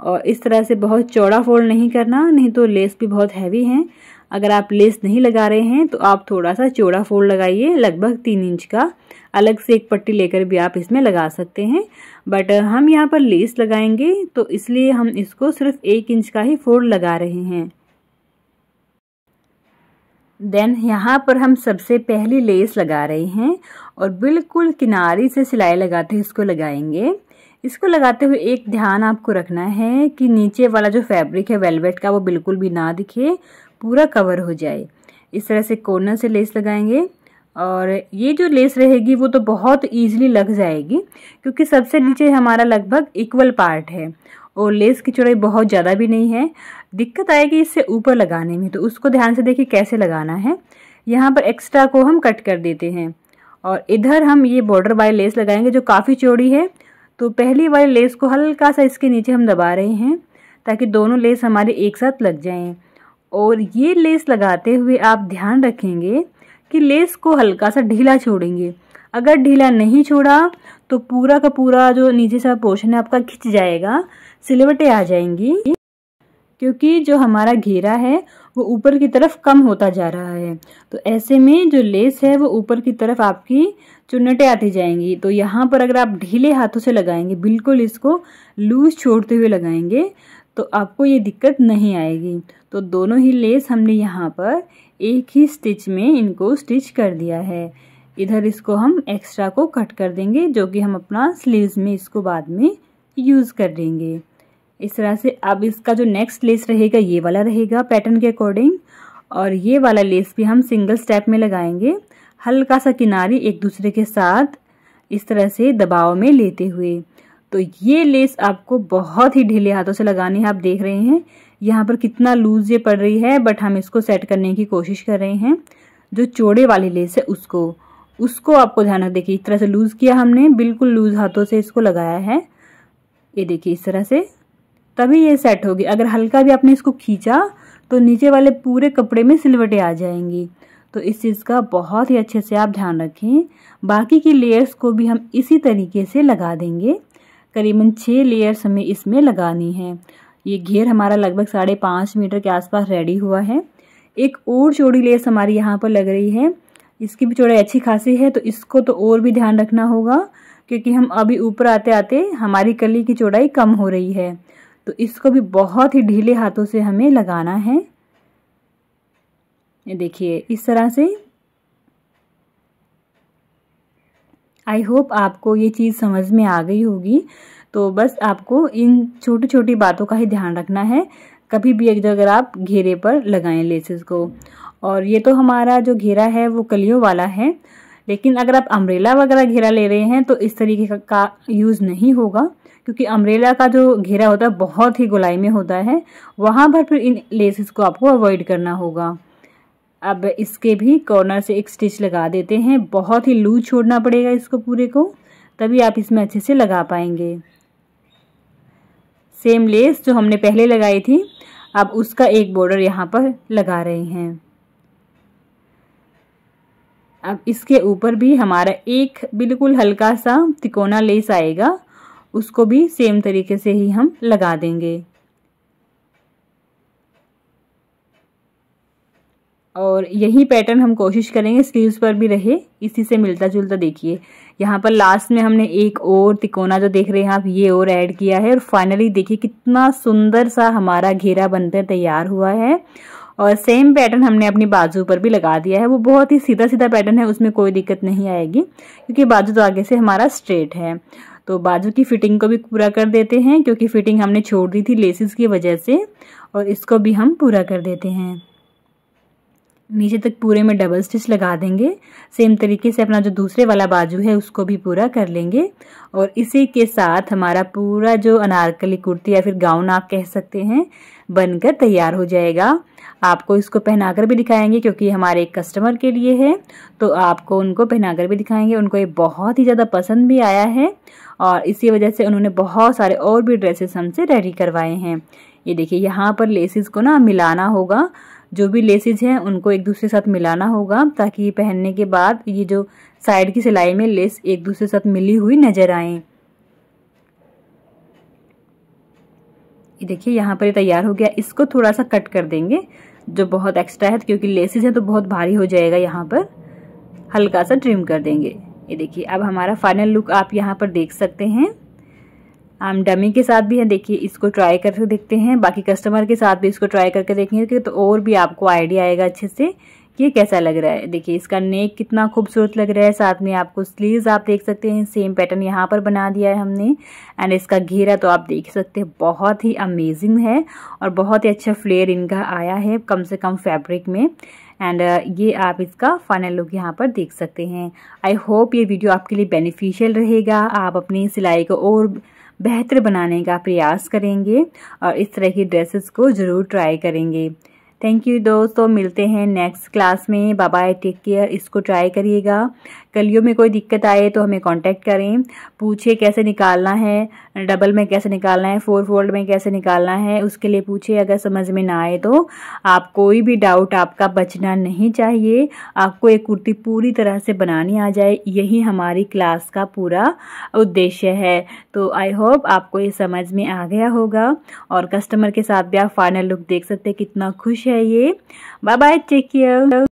और इस तरह से बहुत चौड़ा फोल्ड नहीं करना, नहीं तो लेस भी बहुत हैवी है। अगर आप लेस नहीं लगा रहे हैं तो आप थोड़ा सा चौड़ा फोल्ड लगाइए, लगभग तीन इंच का। अलग से एक पट्टी लेकर भी आप इसमें लगा सकते हैं। बट हम यहाँ पर लेस लगाएँगे तो इसलिए हम इसको सिर्फ़ एक इंच का ही फोल्ड लगा रहे हैं। देन यहाँ पर हम सबसे पहली लेस लगा रहे हैं और बिल्कुल किनारे से सिलाई लगाते हुए इसको लगाएँगे। इसको लगाते हुए एक ध्यान आपको रखना है कि नीचे वाला जो फैब्रिक है, वेलवेट का, वो बिल्कुल भी ना दिखे। पूरा कवर हो जाए। इस तरह से कॉर्नर से लेस लगाएँगे और ये जो लेस रहेगी वो तो बहुत ईजिली लग जाएगी, क्योंकि सबसे नीचे हमारा लगभग इक्वल पार्ट है और लेस की चौड़ाई बहुत ज़्यादा भी नहीं है। दिक्कत आएगी इससे ऊपर लगाने में तो उसको ध्यान से देखिए कैसे लगाना है। यहाँ पर एक्स्ट्रा को हम कट कर देते हैं और इधर हम ये बॉर्डर वाली लेस लगाएँगे जो काफ़ी चौड़ी है। तो पहली वाली लेस को हल्का सा इसके नीचे हम दबा रहे हैं ताकि दोनों लेस हमारे एक साथ लग जाएँ। और ये लेस लगाते हुए आप ध्यान रखेंगे कि लेस को हल्का सा ढीला छोड़ेंगे। अगर ढीला नहीं छोड़ा तो पूरा का पूरा जो नीचे सा पोर्शन है आपका खिंच जाएगा, सिलवटें आ जाएँगी, क्योंकि जो हमारा घेरा है, वो ऊपर की तरफ़ कम होता जा रहा है। तो ऐसे में जो लेस है, वो ऊपर की तरफ़ आपकी चुन्नटें आती जाएँगी। तो यहाँ पर अगर आप ढीले हाथों से लगाएँगे, बिल्कुल इसको लूज छोड़ते हुए लगाएँगे तो आपको ये दिक्कत नहीं आएगी। तो दोनों ही लेस हमने यहाँ पर एक ही स्टिच में इनको स्टिच कर दिया है। इधर इसको हम एक्स्ट्रा को कट कर देंगे, जो कि हम अपना स्लीव्स में इसको बाद में यूज़ कर देंगे। इस तरह से अब इसका जो नेक्स्ट लेस रहेगा, ये वाला रहेगा पैटर्न के अकॉर्डिंग और ये वाला लेस भी हम सिंगल स्टेप में लगाएँगे। हल्का सा किनारी एक दूसरे के साथ इस तरह से दबाव में लेते हुए। तो ये लेस आपको बहुत ही ढीले हाथों से लगानी है, आप देख रहे हैं। यहाँ पर कितना लूज ये पड़ रही है बट हम इसको सेट करने की कोशिश कर रहे हैं। जो चौड़े वाली लेस है उसको उसको आपको ध्यान रख देखिए, इस तरह से लूज किया हमने, बिल्कुल लूज हाथों से इसको लगाया है। ये देखिए, इस तरह से। तभी ये सेट होगी। अगर हल्का भी आपने इसको खींचा तो नीचे वाले पूरे कपड़े में सिलवटें आ जाएँगी। तो इस चीज़ का बहुत ही अच्छे से आप ध्यान रखें। बाकी की लेयर्स को भी हम इसी तरीके से लगा देंगे। करीबन छः लेयर्स हमें इसमें लगानी है। ये घेर हमारा लगभग साढ़े पाँच मीटर के आसपास रेडी हुआ है। एक और चौड़ी लेयर्स हमारी यहाँ पर लग रही है। इसकी भी चौड़ाई अच्छी खासी है तो इसको तो और भी ध्यान रखना होगा, क्योंकि हम अभी ऊपर आते आते हमारी कली की चौड़ाई कम हो रही है। तो इसको भी बहुत ही ढीले हाथों से हमें लगाना है। देखिए, इस तरह से आई होप आपको ये चीज़ समझ में आ गई होगी। तो बस आपको इन छोटी छोटी बातों का ही ध्यान रखना है। कभी भी एक अगर आप घेरे पर लगाएँ लेसेस को। और ये तो हमारा जो घेरा है वो कलियों वाला है। लेकिन अगर आप अम्ब्रेला वगैरह घेरा ले रहे हैं तो इस तरीके का, का यूज़ नहीं होगा। क्योंकि अम्ब्रेला का जो घेरा होता है बहुत ही गुलाई में होता है। वहाँ पर फिर इन लेसेस को आपको अवॉइड करना होगा। अब इसके भी कॉर्नर से एक स्टिच लगा देते हैं। बहुत ही लूज छोड़ना पड़ेगा इसको पूरे को, तभी आप इसमें अच्छे से लगा पाएँगे। सेम लेस जो हमने पहले लगाई थी, अब उसका एक बॉर्डर यहाँ पर लगा रहे हैं। अब इसके ऊपर भी हमारा एक बिल्कुल हल्का सा तिकोना लेस आएगा, उसको भी सेम तरीके से ही हम लगा देंगे। और यही पैटर्न हम कोशिश करेंगे स्लीव्स पर भी रहे, इसी से मिलता जुलता देखिए। यहाँ पर लास्ट में हमने एक और तिकोना जो देख रहे हैं आप, ये और ऐड किया है और फाइनली देखिए कितना सुंदर सा हमारा घेरा बनकर तैयार हुआ है। और सेम पैटर्न हमने अपनी बाजू पर भी लगा दिया है। वो बहुत ही सीधा सीधा पैटर्न है, उसमें कोई दिक्कत नहीं आएगी, क्योंकि बाजू तो आगे से हमारा स्ट्रेट है। तो बाजू की फिटिंग को भी पूरा कर देते हैं, क्योंकि फिटिंग हमने छोड़ दी थी लेसिस की वजह से, और इसको भी हम पूरा कर देते हैं। नीचे तक पूरे में डबल स्टिच लगा देंगे। सेम तरीके से अपना जो दूसरे वाला बाजू है, उसको भी पूरा कर लेंगे। और इसी के साथ हमारा पूरा जो अनारकली कुर्ती या फिर गाउन आप कह सकते हैं, बनकर तैयार हो जाएगा। आपको इसको पहनाकर भी दिखाएँगे क्योंकि हमारे एक कस्टमर के लिए है। तो आपको उनको पहनाकर भी दिखाएँगे। उनको ये बहुत ही ज़्यादा पसंद भी आया है और इसी वजह से उन्होंने बहुत सारे और भी ड्रेसेस हमसे रेडी करवाए हैं। ये देखिए, यहाँ पर लेसिस को ना मिलाना होगा। जो भी लेसिस हैं, उनको एक दूसरे साथ मिलाना होगा, ताकि पहनने के बाद ये जो साइड की सिलाई में लेस एक दूसरे साथ मिली हुई नज़र आए। ये देखिए, यहाँ पर तैयार हो गया। इसको थोड़ा सा कट कर देंगे, जो बहुत एक्स्ट्रा है, क्योंकि लेसिस है तो बहुत भारी हो जाएगा यहाँ पर। हल्का सा ट्रिम कर देंगे। ये देखिए, अब हमारा फाइनल लुक आप यहाँ पर देख सकते हैं। हम डमी के साथ भी हैं देखिए इसको ट्राई करके देखते हैं बाकी कस्टमर के साथ भी इसको ट्राई करके देखेंगे तो और भी आपको आइडिया आएगा अच्छे से कि ये कैसा लग रहा है। देखिए इसका नेक कितना खूबसूरत लग रहा है साथ में आपको स्लीव्स आप देख सकते हैं सेम पैटर्न यहाँ पर बना दिया है हमने एंड इसका घेरा तो आप देख सकते हैं बहुत ही अमेजिंग है और बहुत ही अच्छा फ्लेयर इनका आया है कम से कम फैब्रिक में एंड uh, ये आप इसका फाइनल लुक यहाँ पर देख सकते हैं। आई होप ये वीडियो आपके लिए बेनिफिशियल रहेगा आप अपनी सिलाई को और बेहतर बनाने का प्रयास करेंगे और इस तरह की ड्रेसेस को ज़रूर ट्राई करेंगे। थैंक यू दोस्तों, मिलते हैं नेक्स्ट क्लास में। बाय टेक केयर इसको ट्राई करिएगा। कलियों में कोई दिक्कत आए तो हमें कांटेक्ट करें। पूछे कैसे निकालना है। डबल में कैसे निकालना है, फोर फोल्ड में कैसे निकालना है, उसके लिए पूछे अगर समझ में ना आए तो। आप कोई भी डाउट आपका बचना नहीं चाहिए। आपको एक कुर्ती पूरी तरह से बनानी आ जाए, यही हमारी क्लास का पूरा उद्देश्य है। तो आई होप आपको ये समझ में आ गया होगा और कस्टमर के साथ भी आप फाइनल लुक देख सकते हैं, कितना खुश है ये। Bye bye, take care.